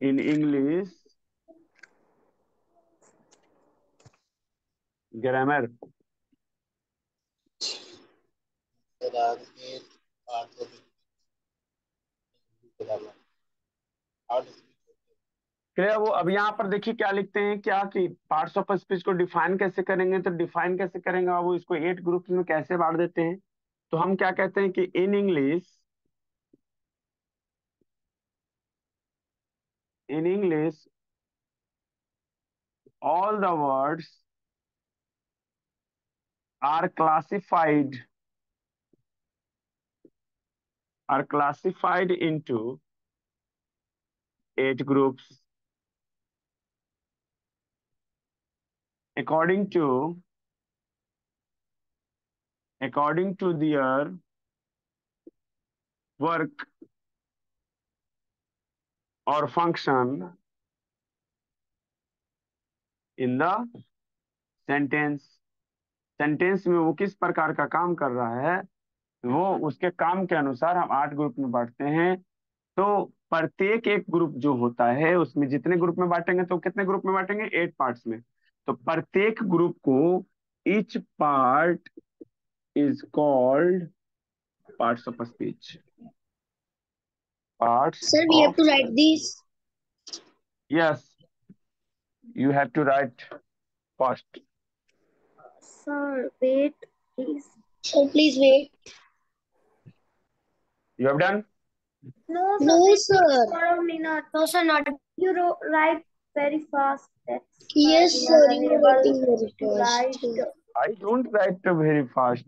Speaker 1: in English grammar. How does clear वो अब यहाँ पर देखिए क्या लिखते हैं क्या कि पार्ट्स ऑफ स्पीच को डिफाइन कैसे करेंगे तो डिफाइन कैसे करेंगे वो इसको एट ग्रुप्स में कैसे बांट देते हैं तो हम क्या कहते हैं कि in English in English all the words are classified are classified into eight groups according to according to their work or function in the sentence sentence में वो किस प्रकार का काम कर रहा है वो उसके काम के अनुसार हम आठ ग्रुप में बांटते हैं तो प्रत्येक एक ग्रुप जो होता है उसमें जितने ग्रुप में बांटेंगे तो कितने ग्रुप में बांटेंगे एट पार्ट्स में So, प्रत्येक ग्रुप को each part is called parts of a speech Part. sir we have to write this. yes you have to write first
Speaker 2: sir wait please sir please wait you have done no, no sir. For a minute. No, sir, not. You write very fast. yes, sir. writing
Speaker 1: very fast. I don't write very fast.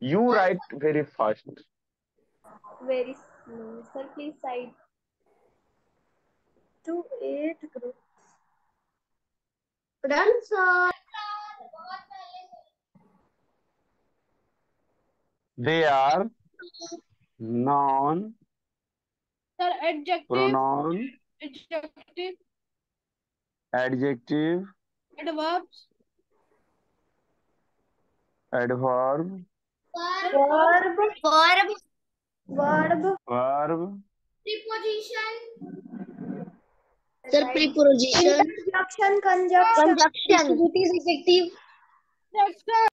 Speaker 1: You write very fast.
Speaker 2: Very slow. Sir, please cite to eight groups. Run, sir.
Speaker 1: They are non.
Speaker 2: Sir, adjective. Pronoun. Adjective.
Speaker 1: adjective adverbs adverb
Speaker 2: verb verb
Speaker 1: verb verb
Speaker 2: preposition sir preposition conjunction conjunction distributive adjective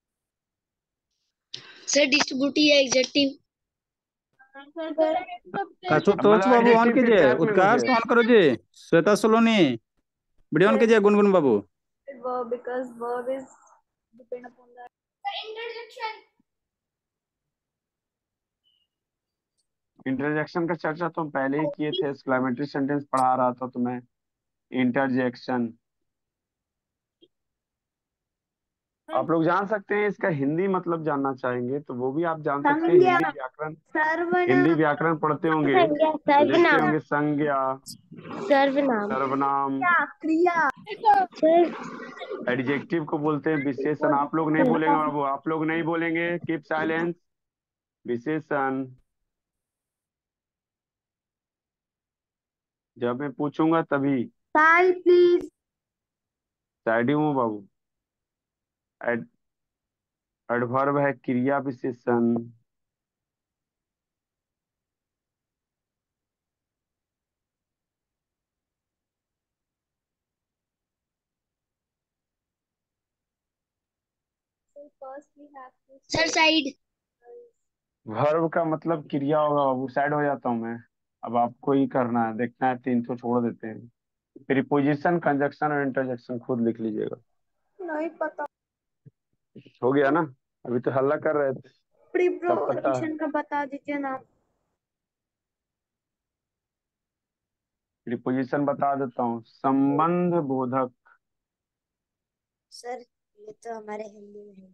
Speaker 2: sir distributive adjective काचो तोच बाबू on कीजिए Utkarsh on
Speaker 3: करो जी Shweta Soloni video on कीजिए गुनगुन बाबू
Speaker 2: verb because verb is depend upon the interjection
Speaker 1: interjection का चर्चा तो पहले ही किए थे एक्सक्लेमेटरी सेंटेंस पढ़ा रहा था तुम्हें इंटरजेक्शन हाँ। आप लोग जान सकते हैं इसका हिंदी मतलब जानना चाहेंगे तो वो भी आप जान सकते हैं हिंदी
Speaker 2: व्याकरण हिंदी
Speaker 1: व्याकरण पढ़ते होंगे तो होंगे संज्ञा
Speaker 2: सर्वनाम
Speaker 1: सर्वनाम क्रिया एडजेक्टिव को बोलते हैं विशेषण आप लोग नहीं बोलेंगे बाबू आप लोग नहीं बोलेंगे कीप साइलेंस विशेषण जब मैं पूछूंगा तभी
Speaker 2: साइड प्लीज
Speaker 1: साइड हूँ बाबू एडवर्ब है क्रिया विशेषण साइड वर्ब का मतलब क्रिया होगा वो साइड हो जाता हूँ मैं अब आपको ही करना है देखना है तीन तो छोड़ देते हैं प्रीपोजिशन कंजक्शन और इंटरजेक्शन खुद लिख लीजिएगा नहीं पता हो गया ना अभी तो हल्ला कर रहे थे
Speaker 2: प्री प्रोडक्शन का बता दीजिए ना
Speaker 1: प्रीपोजिशन बता देता हूँ संबंध बोधक
Speaker 2: सर ये तो हमारे हिंदी में है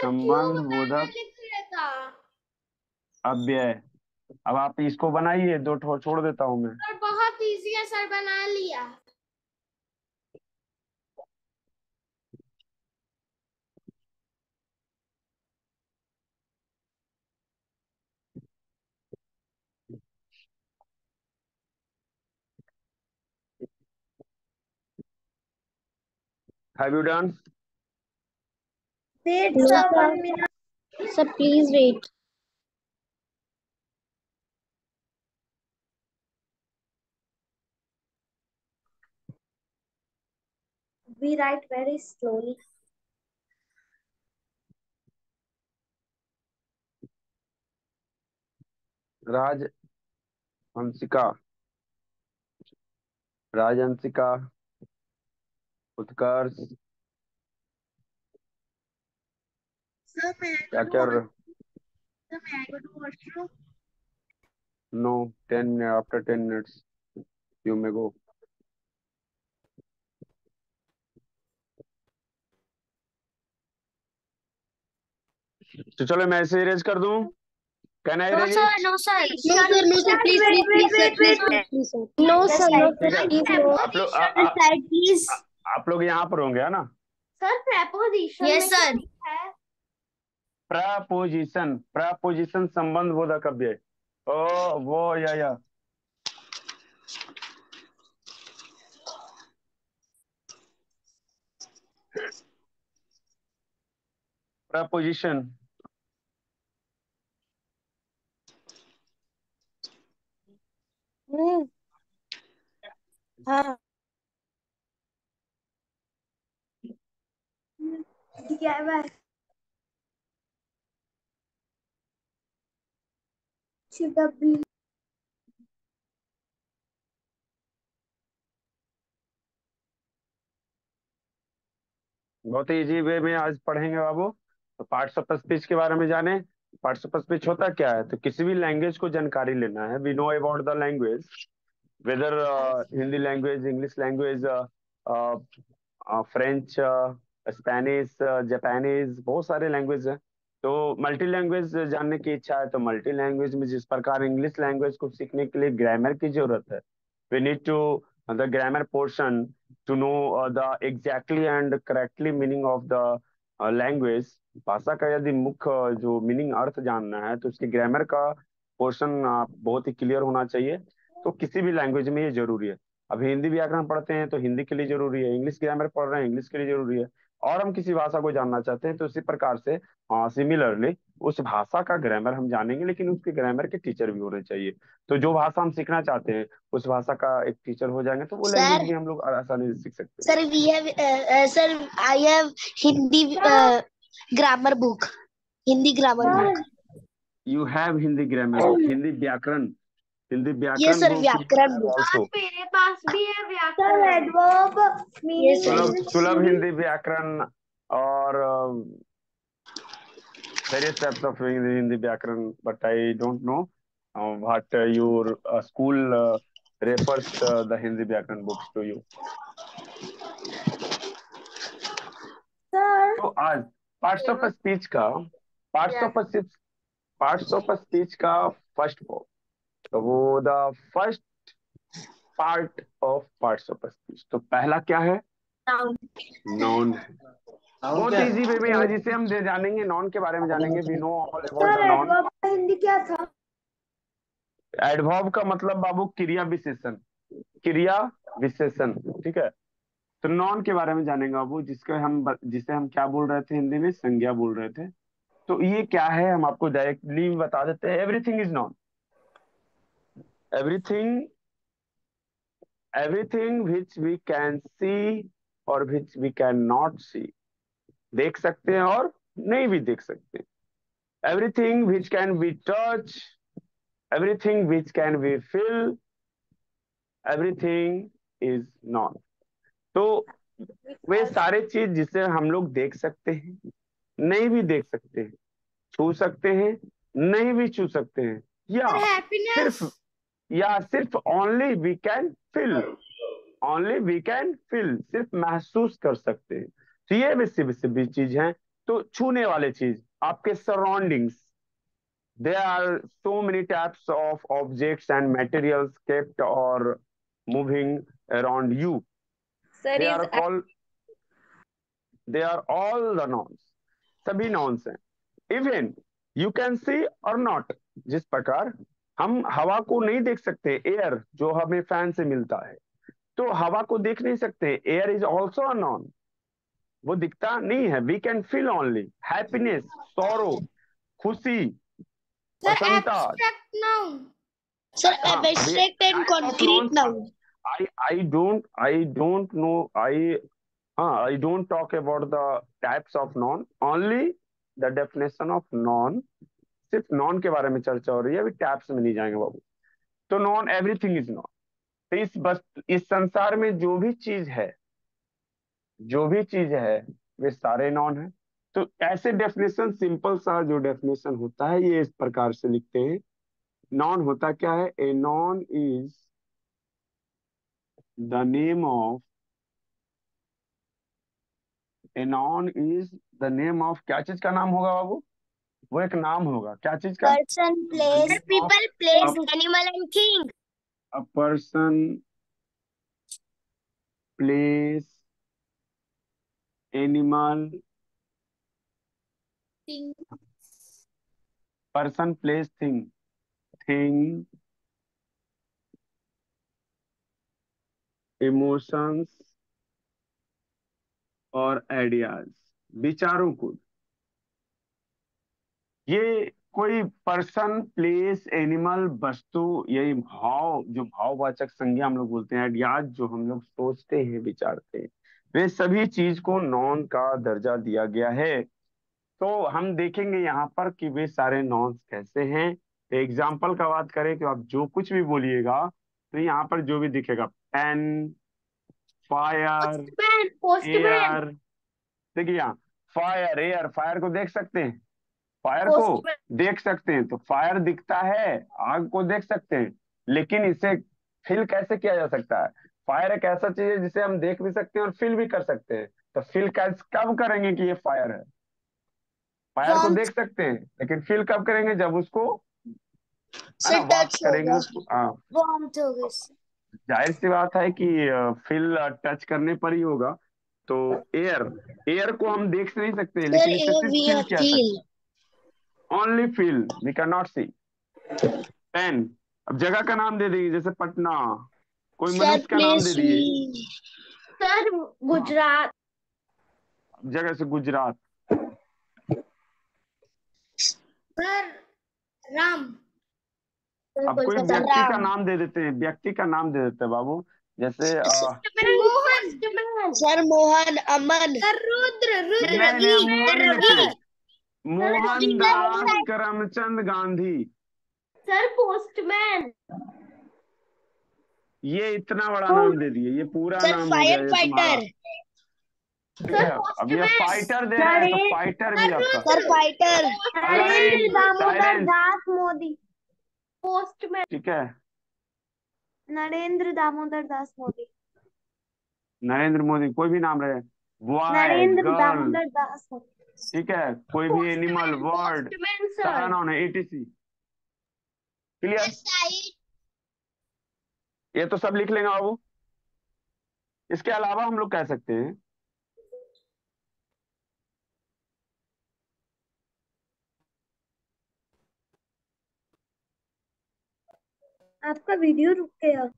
Speaker 1: संबंध बोधक अव्यय अब आप इसको बनाइए दो छोड़ देता हूँ मैं
Speaker 2: सर बहुत इजी है सर बना लिया Have you done? Wait, sir, one minute. Sir, please wait. We write very slowly.
Speaker 1: राज हंसिका राजहंसिका उत्कर्ष क्या कर no ten after ten minutes you may go तो चलो मैं ऐसे इरेज कर दूं can I erase no
Speaker 2: sir no sir no sir please please please please no sir no sir please
Speaker 1: no sir please आप लोग यहाँ पर होंगे है ना
Speaker 2: sir preposition yes sir
Speaker 1: preposition preposition संबंध बोधा कव्य ओ वो या या प्रपोजिशन
Speaker 2: हम्म हाँ है
Speaker 1: बहुत ही इजी वे में आज पढ़ेंगे बाबू तो पार्ट्स ऑफ स्पीच के बारे में जाने पार्ट्स ऑफ स्पीच होता क्या है तो किसी भी लैंग्वेज को जानकारी लेना है we know about the language whether Hindi language English language French Spanish Japanese uh, बहुत सारे लैंग्वेज है तो मल्टी लैंग्वेज जानने की इच्छा है तो मल्टी लैंग्वेज में जिस प्रकार इंग्लिश लैंग्वेज को सीखने के लिए ग्रामर की जरूरत है we need to the grammar portion to know the exactly and correctly meaning of the language भाषा का यदि मुख्य uh, जो मीनिंग अर्थ जानना है तो उसके ग्रामर का पोर्शन uh, बहुत ही क्लियर होना चाहिए तो किसी भी लैंग्वेज में ये जरूरी है अब हिंदी व्याकरण पढ़ते हैं तो हिंदी के लिए जरूरी है इंग्लिश ग्रामर पढ़ रहे हैं इंग्लिश के लिए जरूरी है और हम किसी भाषा को जानना चाहते हैं तो उसी प्रकार से सिमिलरली हाँ, उस भाषा का ग्रामर हम जानेंगे लेकिन उसके ग्रामर के टीचर भी होने चाहिए तो जो भाषा हम सीखना चाहते हैं उस भाषा का एक टीचर हो जाएंगे तो वो लैंग्वेज भी हम लोग आसानी से सीख सकते
Speaker 2: हैं sir we have sir I have Hindi grammar book Hindi grammar book
Speaker 1: you have Hindi grammar Hindi व्याकरण till the Vyakran yes, sir, Vyakran also.
Speaker 2: मेरे पास भी है Vyakran adverb meaning
Speaker 1: Sulabh Hindi व्याकरण और various types of Hindi Vyakran, but I don't know uh, what uh, your uh, school uh, refers uh, the Hindi Vyakran books to you. Sir. तो आज parts of a speech का parts yeah. of a parts of a speech का first तो वो the first part of part of speech तो पहला क्या है नॉन बहुत इजी बेबी आज इसे हम जानेंगे नॉन के बारे में जानेंगे we know all about noun Hindi क्या था एडवर्ब का मतलब बाबू क्रिया विशेषण क्रिया विशेषण ठीक है तो नॉन के बारे में जानेंगे बाबू जिसके हम जिसे हम क्या बोल रहे थे हिंदी में संज्ञा बोल रहे थे तो ये क्या है हम आपको डायरेक्टली बता देते हैं everything is noun everything everything which we can see or which we cannot see देख सकते हैं और नहीं भी देख सकते everything which can be touch everything which can be feel everything is not तो वे सारे चीज जिसे हम लोग देख सकते हैं नहीं भी देख सकते हैं छू सकते हैं नहीं भी छू सकते हैं या सिर्फ या सिर्फ only we can feel only we can feel सिर्फ महसूस कर सकते हैं तो ये वैसे वैसे भी चीज है तो छूने वाले चीज आपके surroundings there are so many types of objects and materials kept or moving around you Sir, they are all they are all the nouns सभी nouns हैं even you can see or not जिस प्रकार हम हवा को नहीं देख सकते एयर जो हमें फैन से मिलता है तो हवा को देख नहीं सकते air is also a noun वो दिखता नहीं है we can feel only happiness sorrow खुशी I don't talk about the types of noun only the definition of noun सिर्फ नॉन के बारे में चर्चा हो रही है अभी टैप्स में नहीं जाएंगे बाबू तो नॉन एवरीथिंग इज नॉन तो इस बस इस संसार में जो भी चीज है जो भी चीज है वे सारे नॉन है तो ऐसे डेफिनेशन सिंपल सा जो डेफिनेशन होता है ये इस प्रकार से लिखते हैं नॉन होता क्या है a noun is the name of a noun is the name of क्या चीज का नाम होगा बाबू वो एक नाम होगा क्या चीज का person
Speaker 2: place people place animal and thing
Speaker 1: a person place animal thing person place thing thing emotions और आइडियाज विचारों को ये कोई पर्सन प्लेस एनिमल वस्तु यही भाव जो भाववाचक संज्ञा हम लोग बोलते हैं आइडियाज जो हम लोग सोचते हैं विचारते हैं वे सभी चीज को नॉन का दर्जा दिया गया है तो हम देखेंगे यहाँ पर कि वे सारे नॉन्स कैसे हैं एग्जाम्पल का बात करें कि आप जो कुछ भी बोलिएगा तो यहाँ पर जो भी दिखेगा पेन फायर एयर देखिए यहाँ फायर एयर फायर को देख सकते हैं फायर को देख सकते हैं तो फायर दिखता है आग को देख सकते हैं लेकिन इसे फिल कैसे किया जा सकता है फायर एक ऐसा चीज है जिसे हम देख भी सकते हैं और फिल भी कर सकते हैं तो फिल कैसे कब करेंगे कि ये फायर है फायर को देख सकते हैं लेकिन फिल कब करेंगे जब उसको करेंगे हाँ। जाहिर सी बात है कि फिल टच करने पर ही होगा तो एयर एयर को हम देख नहीं सकते लेकिन इसे फील किया only feel we can not see pen अब जगह का नाम दे देंगे जैसे पटना कोई मनुष्य का नाम दे दिए
Speaker 2: सर गुजरात
Speaker 1: जगह से गुजरात
Speaker 2: सर राम अब कोई व्यक्ति का नाम
Speaker 1: दे देते हैं व्यक्ति का नाम दे देते हैं बाबू जैसे
Speaker 2: Mohan sir Mohan Aman sir Rudra Rudra
Speaker 1: Mohandas Karamchand Gandhi
Speaker 2: sir postman
Speaker 1: ये इतना बड़ा नाम दे दिए ये पूरा सर, नाम फायर फाइटर अच्छा, अब ये फाइटर दे रहे हैं तो फाइटर भी आपका sir
Speaker 2: fighter Damodar Das Modi postman ठीक है नरेंद्र दामोदर दास मोदी
Speaker 1: नरेंद्र मोदी कोई भी नाम रहे नरेंद्र दामोदर दास मोदी ठीक है कोई भी एनिमल वर्ड सारा नाउन है एटीसी क्लियर ये तो सब लिख लेंगे बाबू इसके अलावा हम लोग कह सकते हैं
Speaker 2: आपका वीडियो रुक गया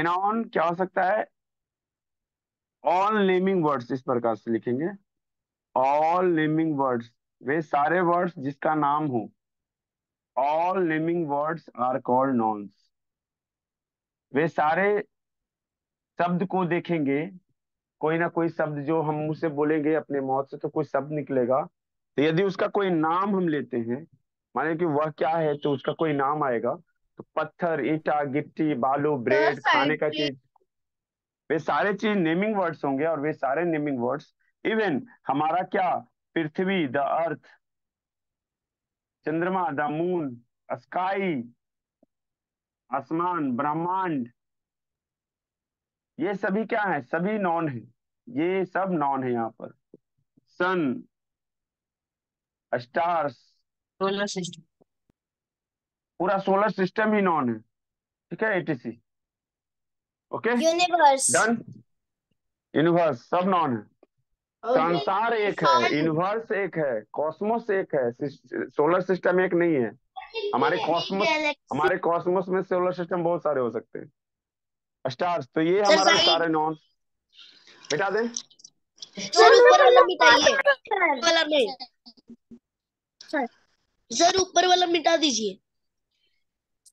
Speaker 1: एनॉन क्या हो सकता है ऑल नेमिंग वर्ड्स इस प्रकार से लिखेंगे ऑल नेमिंग वर्ड्स वे सारे वर्ड्स जिसका नाम हो all naming words are called nouns वे सारे शब्द को देखेंगे कोई ना कोई शब्द जो हम उसे बोलेंगे अपने मौत से तो कोई शब्द निकलेगा तो यदि उसका कोई नाम हम लेते हैं माने कि वह क्या है तो उसका कोई नाम आएगा तो पत्थर ईटा गिट्टी बालू ब्रेड खाने का चीज वे सारे चीज नेमिंग वर्ड्स होंगे और वे सारे नेमिंग वर्ड्स इवन हमारा क्या पृथ्वी द अर्थ चंद्रमा द मून स्काई आसमान ब्रह्मांड ये सभी क्या है सभी नॉन है ये सब नॉन है यहाँ पर सन स्टार्स सोलर सिस्टम पूरा सोलर सिस्टम ही नॉन है ठीक है ATC okay universe done universe सब नॉन है संसार एक है यूनिवर्स एक है कॉस्मोस एक है सोलर सिस्टम एक नहीं है हमारे कॉस्मोस हमारे कॉस्मोस में सोलर सिस्टम बहुत सारे हो सकते हैं स्टार्स तो ये हमारे सारे नॉन मिटा दे
Speaker 2: सर ऊपर वाला मिटाइए वाला में सर ऊपर वाला मिटा दीजिए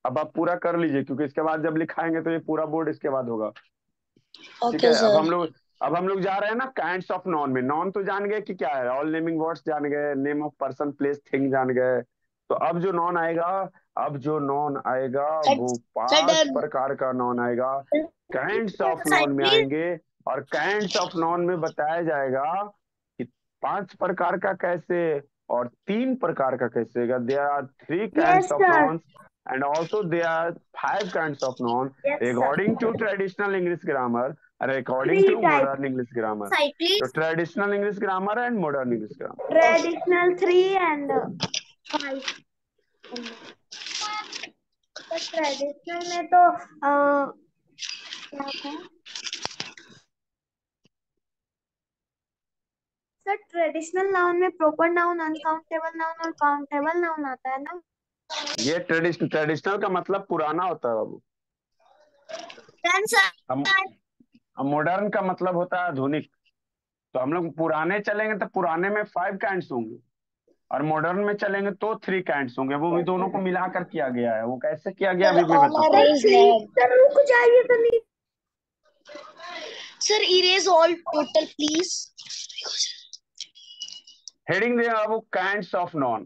Speaker 1: अब आप पूरा कर लीजिए क्योंकि इसके बाद जब लिखाएंगे तो ये पूरा बोर्ड इसके बाद होगा ठीक okay, है अब हम लोग अब हम लोग जा रहे हैं ना काइंड ऑफ नॉन में नॉन तो जान गए कि क्या है ऑल नेमिंग वर्ड्स जान गए name of person place thing जान गए तो अब जो नॉन आएगा अब जो नॉन आएगा वो पांच प्रकार का नॉन आएगा काइंड ऑफ नॉन में आएंगे और काइंड ऑफ नॉन में बताया जाएगा कि पांच प्रकार का कैसे और तीन प्रकार का कैसे there are three kind of noun and also there are five kinds of noun yes, according sir. to traditional english grammar and according Three to types. modern english grammar Cyclists. so traditional english grammar and modern english grammar
Speaker 2: traditional three and five traditional में तो आ, क्या था sir traditional noun में proper noun uncountable noun और countable noun आता है ना
Speaker 1: ये ट्रेडिशनल ट्रेडिशनल का मतलब पुराना होता है बाबू मॉडर्न का मतलब होता है आधुनिक तो हम लोग पुराने चलेंगे तो पुराने में फाइव कैंड्स होंगे और मॉडर्न में चलेंगे तो थ्री कैंड्स होंगे वो भी दोनों को मिलाकर किया गया है वो कैसे किया गया अभी मैं
Speaker 2: sir erase all
Speaker 1: total please heading दे बाबू kinds of noun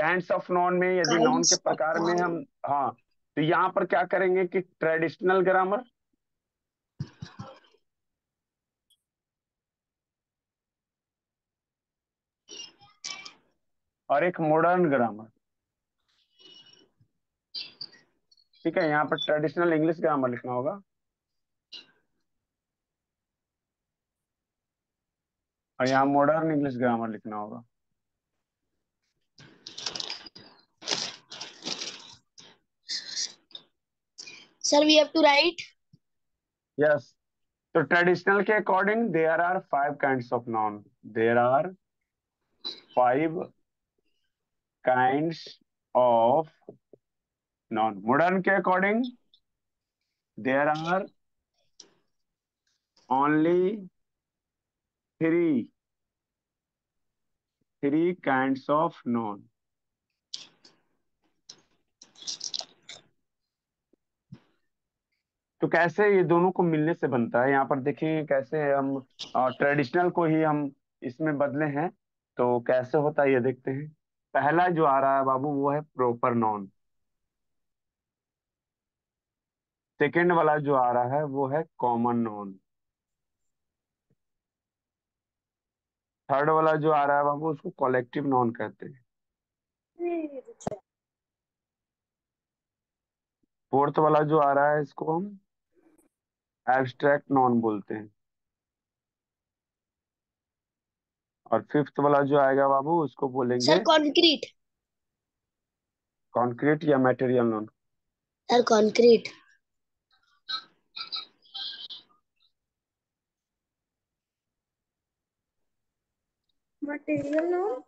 Speaker 1: kinds of noun में यदि नॉन के प्रकार में हम हाँ तो यहाँ पर क्या करेंगे कि ट्रेडिशनल ग्रामर और एक मॉडर्न ग्रामर ठीक है यहाँ पर ट्रेडिशनल इंग्लिश ग्रामर लिखना होगा और यहाँ मॉडर्न इंग्लिश ग्रामर लिखना होगा
Speaker 2: sir we have to write
Speaker 1: yes तो ट्रेडिशनल के according there are five kind of noun there are five kinds of noun modern के according there are only three three kind of noun तो कैसे ये दोनों को मिलने से बनता है यहाँ पर देखिए कैसे हम ट्रेडिशनल को ही हम इसमें बदले हैं तो कैसे होता है ये देखते हैं पहला जो आ रहा है बाबू वो है प्रॉपर नॉन सेकेंड वाला जो आ रहा है वो है कॉमन नॉन थर्ड वाला जो आ रहा है बाबू उसको कलेक्टिव नॉन कहते हैं फोर्थ hmm, अच्छा। वाला जो आ रहा है इसको हम एब्स्ट्रैक्ट नॉन बोलते हैं और फिफ्थ वाला जो आएगा बाबू उसको बोलेंगे सर कॉन्क्रीट या material noun
Speaker 2: sir concrete material noun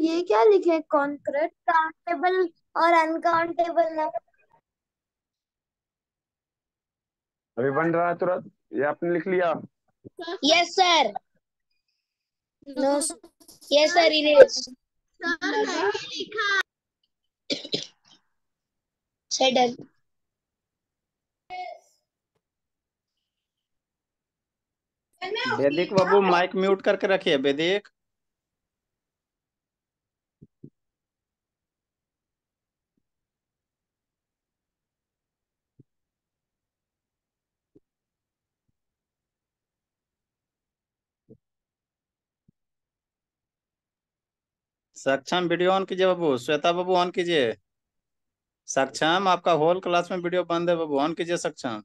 Speaker 2: ये क्या लिखे कॉन्क्रीट काउंटेबल और अनकाउंटेबल नंबर
Speaker 1: अभी बन रहा है तुरंत ये आपने लिख लिया
Speaker 2: yes sir no yes sir erase sir लिखा वेदिक बाबू
Speaker 3: माइक म्यूट करके रखिए वेदिक सक्षम वीडियो ऑन कीजिए बाबू श्वेता बाबू ऑन कीजिए सक्षम आपका होल क्लास में वीडियो बंद है बाबू ऑन कीजिए सक्षम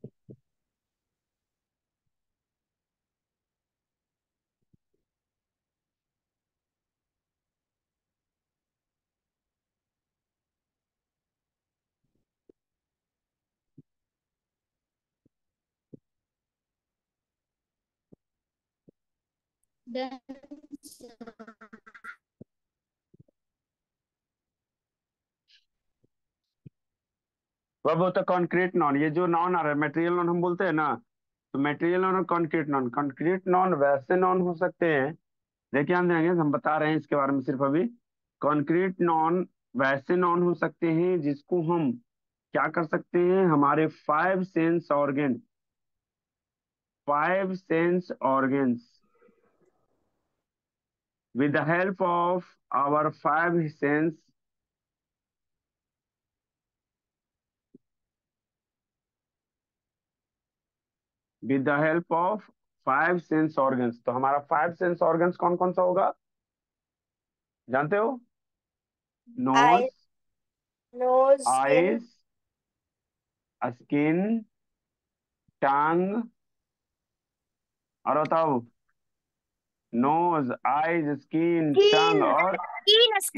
Speaker 2: Then,
Speaker 1: वह वो कॉन्क्रीट तो नॉन ये जो नॉन आ रहा है मेटेरियल नॉन हम बोलते हैं ना तो मेटेरियल नॉन और कॉन्क्रीट नॉन कॉन्क्रीट नॉन वैसे नॉन हो सकते हैं देखिए हम देंगे हम बता रहे हैं इसके बारे में सिर्फ अभी कॉन्क्रीट नॉन वैसे नॉन हो सकते हैं जिसको हम क्या कर सकते हैं हमारे five sense organ five sense organs with the help of our five sense with the help of five sense organs तो हमारा फाइव सेंस ऑर्गन्स कौन कौन सा होगा जानते हो nose nose eyes skin tongue और बताओ नोज आईज स्किन टांग और
Speaker 2: ईयर्स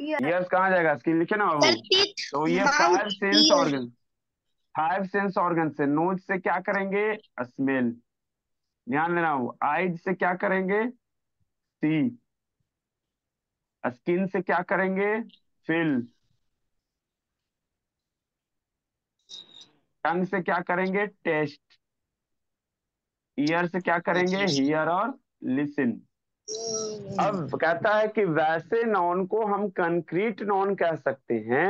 Speaker 2: ईयर्स
Speaker 1: कहाँ जाएगा स्किन लिखे ना बाबू तो ये five sense organ five sense organ से नोज से क्या करेंगे स्मेल ध्यान देना वो आइज से क्या करेंगे सी स्किन से क्या करेंगे फिल टंग से क्या करेंगे टेस्ट ईयर से क्या करेंगे हियर और लिसन अब कहता है कि वैसे नॉन को हम कंक्रीट नॉन कह सकते हैं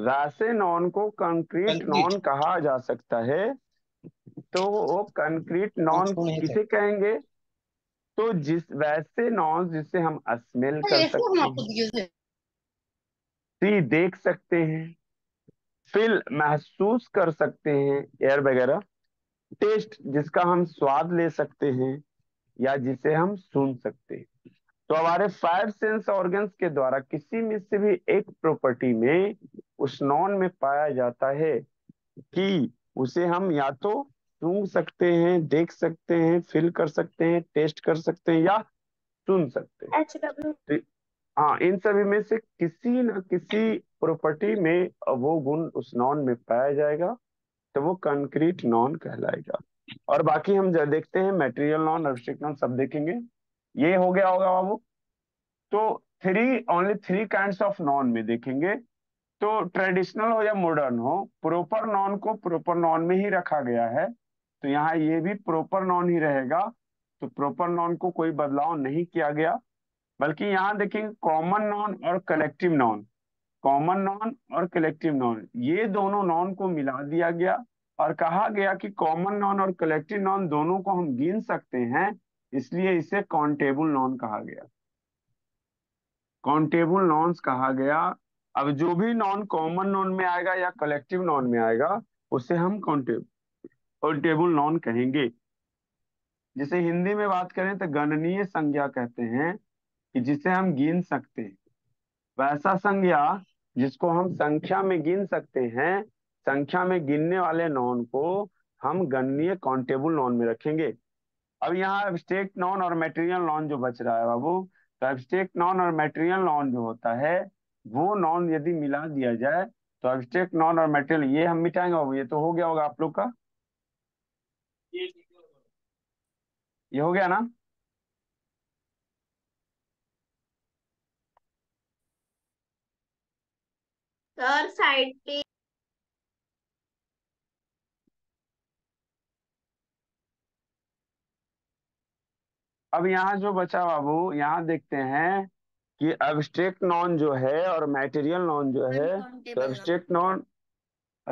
Speaker 1: रासे नॉन को कंक्रीट नॉन कहा जा सकता है तो वो कंक्रीट हाँ, नॉन किसे कहेंगे तो जिस वैसे नॉन जिसे हम स्मेल कर सकते हैं सी देख सकते हैं फिल महसूस कर सकते हैं एयर वगैरह टेस्ट जिसका हम स्वाद ले सकते हैं या जिसे हम सुन सकते हैं तो हमारे फाइव सेंस ऑर्गन्स के द्वारा किसी में से भी एक प्रॉपर्टी में उस नॉन में पाया जाता है कि उसे हम या तो सूंघ सकते हैं देख सकते हैं फील कर सकते हैं टेस्ट कर सकते हैं या सुन सकते हैं तो, हाँ इन सभी में से किसी न किसी प्रॉपर्टी में वो गुण उस नॉन में पाया जाएगा तो वो कंक्रीट नॉन कहलाएगा और बाकी हम जब देखते हैं मेटेरियल नॉन अभिषेक नॉन सब देखेंगे ये हो गया होगा बाबू तो three only three kind of noun में देखेंगे तो ट्रेडिशनल हो या मॉडर्न हो प्रोपर नॉन को प्रॉपर नॉन में ही रखा गया है तो यहाँ ये भी प्रॉपर नॉन ही रहेगा तो प्रोपर नॉन को कोई बदलाव नहीं किया गया बल्कि यहाँ देखेंगे कॉमन नॉन और कलेक्टिव नॉन कॉमन नॉन और कलेक्टिव नॉन ये दोनों नॉन को मिला दिया गया और कहा गया कि कॉमन नॉन और कलेक्टिव नॉन दोनों को हम गिन सकते हैं इसलिए इसे काउंटेबल नॉन कहा गया काउंटेबल नॉन्स कहा गया अब जो भी नॉन कॉमन नॉन में आएगा या कलेक्टिव नॉन में आएगा उसे हम काउंटेबल काउंटेबल नॉन कहेंगे जैसे हिंदी में बात करें तो गणनीय संज्ञा कहते हैं कि जिसे हम गिन सकते हैं वैसा संज्ञा जिसको हम संख्या में गिन सकते हैं संख्या में गिनने वाले नॉन को हम गणनीय काउंटेबल नॉन में रखेंगे अब यहाँ एब्स्ट्रेक्ट नॉन और मेटेरियल नॉन जो बच रहा है बाबू तो एब्स्ट्रेक्ट नॉन और मेटेरियल नॉन जो होता है वो नॉन यदि मिला दिया जाए तो एब्स्ट्रेक्ट नॉन और मेटेरियल ये हम मिटाएंगे बाबू ये तो हो गया होगा आप लोग का ये हो गया ना
Speaker 2: सर साइड पे
Speaker 1: अब यहाँ जो बचा बाबू यहाँ देखते हैं कि एबस्ट्रेक्ट नॉन जो है और मैटेरियल नॉन जो है तो एबस्ट्रेक्ट नॉन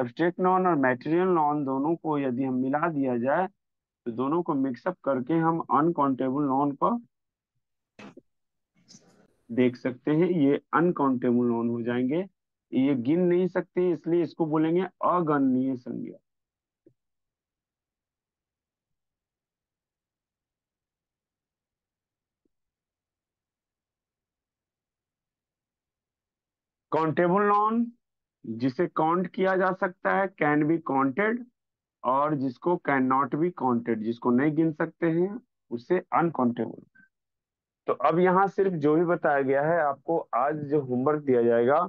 Speaker 1: एबस्ट्रेक्ट नॉन और मैटेरियल नॉन दोनों को यदि हम मिला दिया जाए तो दोनों को मिक्सअप करके हम अनकाउंटेबल नॉन को देख सकते हैं ये अनकाउंटेबल नॉन हो जाएंगे ये गिन नहीं सकते इसलिए इसको बोलेंगे अगणनीय संज्ञा काउंटेबल नॉन जिसे काउंट किया जा सकता है कैन बी काउंटेड और जिसको कैन नॉट बी काउंटेड जिसको नहीं गिन सकते हैं उसे अनकाउंटेबल तो अब यहाँ सिर्फ जो भी बताया गया है आपको आज जो होमवर्क दिया जाएगा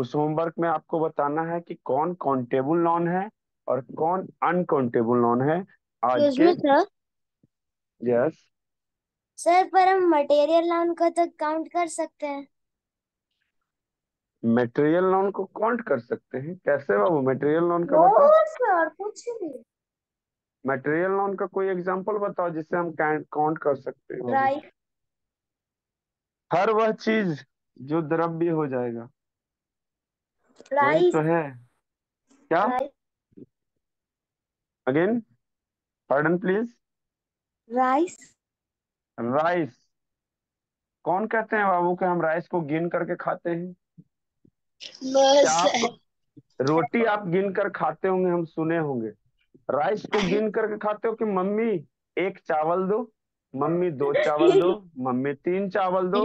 Speaker 1: उस होमवर्क में आपको बताना है कि कौन काउंटेबल नॉन है और कौन अनकाउंटेबल नॉन है आज यस
Speaker 2: सर पर हम मटेरियल नॉन को तो काउंट कर सकते हैं
Speaker 1: मेटेरियल नॉन को काउंट कर सकते हैं कैसे बाबू मेटेरियल नॉन का बताओ
Speaker 2: मतलब? सर कुछ भी
Speaker 1: मेटेरियल नॉन का कोई एग्जांपल बताओ जिससे हम काउंट कर सकते हैं हर वह चीज जो द्रव्य हो जाएगा तो है क्या again pardon please rice rice कौन कहते हैं बाबू के हम राइस को गिन करके खाते हैं आप, रोटी आप गिन कर खाते होंगे हम सुने होंगे राइस को गिन करके खाते हो कि मम्मी एक चावल दो मम्मी दो चावल दो मम्मी तीन चावल दो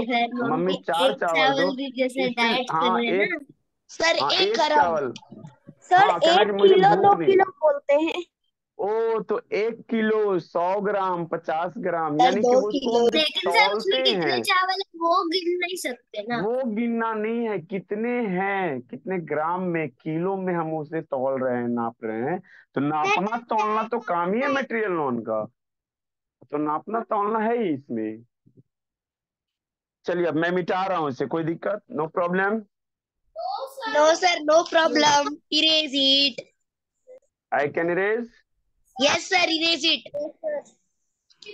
Speaker 1: मम्मी चार चावल दो
Speaker 2: जैसे हाँ, हाँ एक सर एक चावल
Speaker 1: सर हाँ, एक किलो दो किलो बोलते हैं ओ तो एक किलो सौ ग्राम पचास ग्राम यानी कि हैं
Speaker 2: चावल वो गिन नहीं सकते ना वो
Speaker 1: गिनना नहीं है कितने हैं कितने ग्राम में किलो में हम उसे तोल रहे हैं नाप रहे हैं तो नापना तोलना तो काम ही है मटेरियल लोन का तो नापना हाँ। तोलना है ही इसमें चलिए अब मैं मिटा रहा हूँ इसे कोई दिक्कत no problem
Speaker 2: no sir no problem erase it
Speaker 1: I can erase
Speaker 2: Yes, sir, erase it. Yes, sir.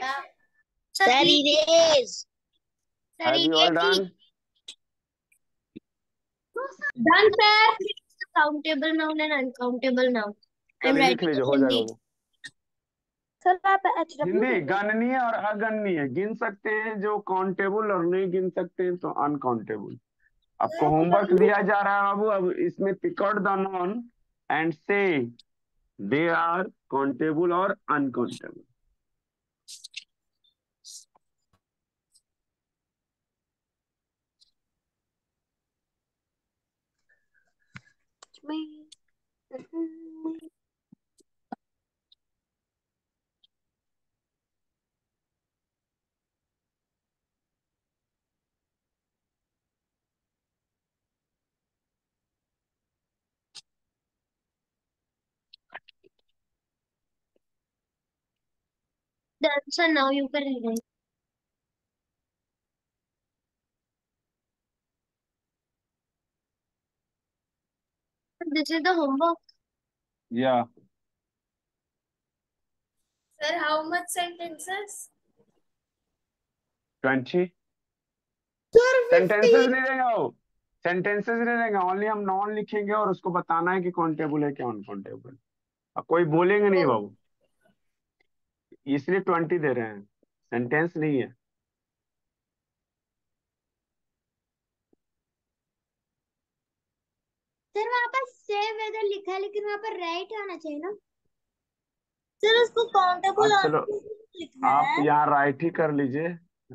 Speaker 2: Yeah. sir erase.
Speaker 1: Sir, Have you all done?
Speaker 2: Done, sir. Countable noun and uncountable noun.
Speaker 1: I'm writing Hindi.
Speaker 2: Sir आप हिंदी गणनीय
Speaker 1: और अगणनीय गिन सकते हैं जो countable और नहीं गिन सकते हैं तो अनकाउंटेबल आपको होमवर्क दिया जा रहा है बाबू अब इसमें पिकआउट द नॉन एंड से दे आर काउंटेबल और uncountable
Speaker 2: me. the answer now. You can erase. This is the homework. Yeah. Sir, how much sentences?
Speaker 1: 20. Sir, sentences नहीं देगा वो सेंटेंसेस नहीं देगा ओनली हम नॉन लिखेंगे और उसको बताना है कि कौन टेबल है क्या अनकॉन टेबल कोई बोलेंगे नहीं बाबू इसलिए ट्वेंटी दे रहे हैं सेंटेंस नहीं है
Speaker 2: सर वहाँ पर सेव वेदर लिखा है लेकिन वहाँ पर राइट आना चाहिए ना सर उसको काउंटेबल हाँ, चलो
Speaker 1: आप यहाँ राइट ही कर लीजिए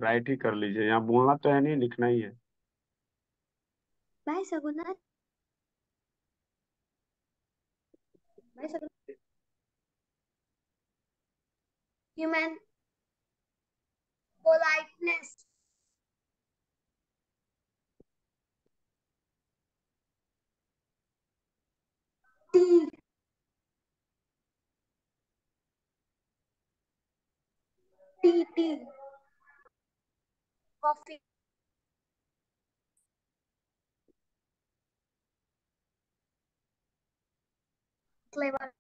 Speaker 1: राइट ही कर लीजिए यहाँ बोलना तो है नहीं लिखना ही है
Speaker 2: भाई सगुना भाई सगुना human politeness. Tea. Tea, tea. Coffee. Clever.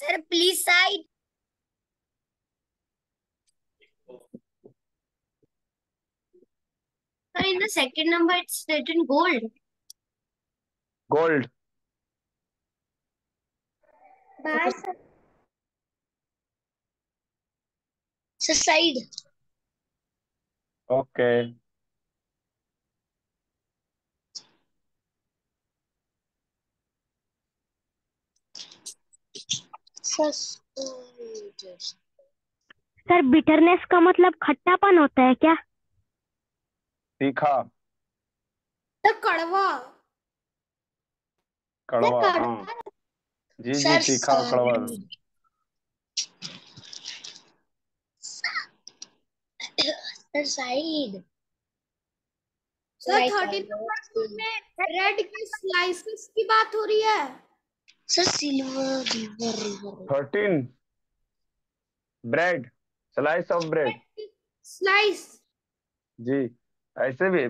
Speaker 2: Sir please side Sir, in the second number, it's written gold. Gold. Bye, sir. So side. Okay. Sir bitterness का मतलब खट्टापन होता है क्या तीखा सर कड़वा
Speaker 1: कड़वा हाँ जी जी तीखा कड़वा
Speaker 2: सर साइड सर टू में रेड के स्लाइसेस की बात हो रही है Sir, silver, river, river.
Speaker 1: 13. Bread. Slice of bread. Slice. जी ऐसे भी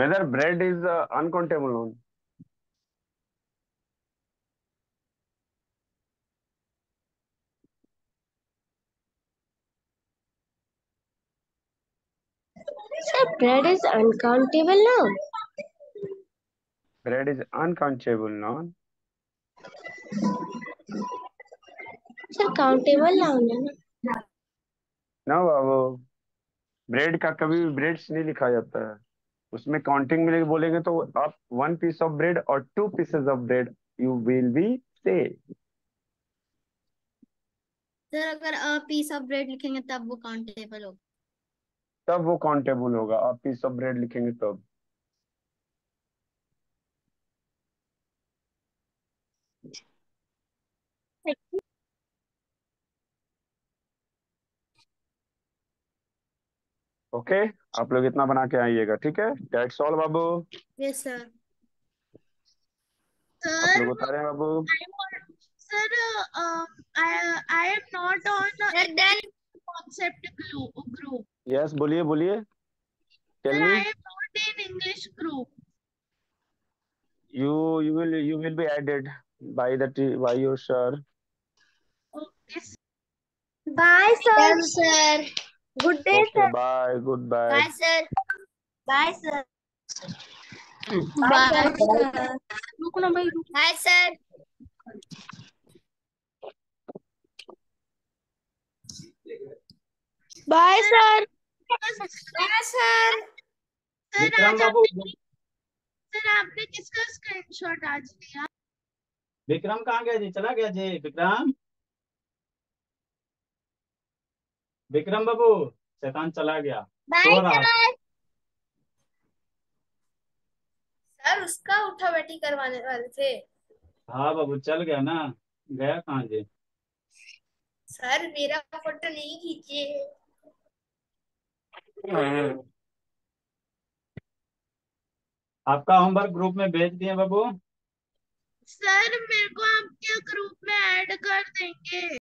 Speaker 1: whether bread is uh, uncountable or
Speaker 2: Sir, bread is uncountable noun.
Speaker 1: Bread is uncountable noun.
Speaker 2: Sir अच्छा, काउंटेबल ना
Speaker 1: ना वो ब्रेड का कभी ब्रेड्स नहीं लिखा जाता है उसमें काउंटिंग में बोलेंगे तो आप वन पीस ऑफ ब्रेड और two pieces of bread you will be say
Speaker 2: sir अगर अ पीस ऑफ ब्रेड लिखेंगे तब वो काउंटेबल होगा
Speaker 1: तब वो काउंटेबल होगा आप पीस ऑफ ब्रेड लिखेंगे तब ओके आप लोग इतना बना के आइएगा ठीक है डेट्स ऑल बाबू
Speaker 2: यस सर आप लोग बता रहे हैं बाबू sir I am not on concept group
Speaker 3: yes बोलिए बोलिए tell me I am
Speaker 2: not in English group
Speaker 3: you you will you will
Speaker 1: be added by the by your sir
Speaker 2: okay bye sir sir good day sir
Speaker 1: bye good bye bye
Speaker 2: sir bye sir bye sir रुको ना भाई bye sir bye sir bye sir sir
Speaker 3: आज sir
Speaker 2: आपने किसका screenshot आज लिया
Speaker 3: विक्रम कहाँ गया जी चला गया जी विक्रम विक्रम बाबू शैतान चला गया
Speaker 2: सर उसका उठा बैठी करवाने वाले थे
Speaker 3: हाँ बाबू चल गया ना गया कहाँ जे
Speaker 2: सर मेरा फोटो नहीं खींचे
Speaker 3: आपका होमवर्क ग्रुप में भेज दिए बाबू
Speaker 2: सर मेरे को आपके ग्रुप में ऐड कर देंगे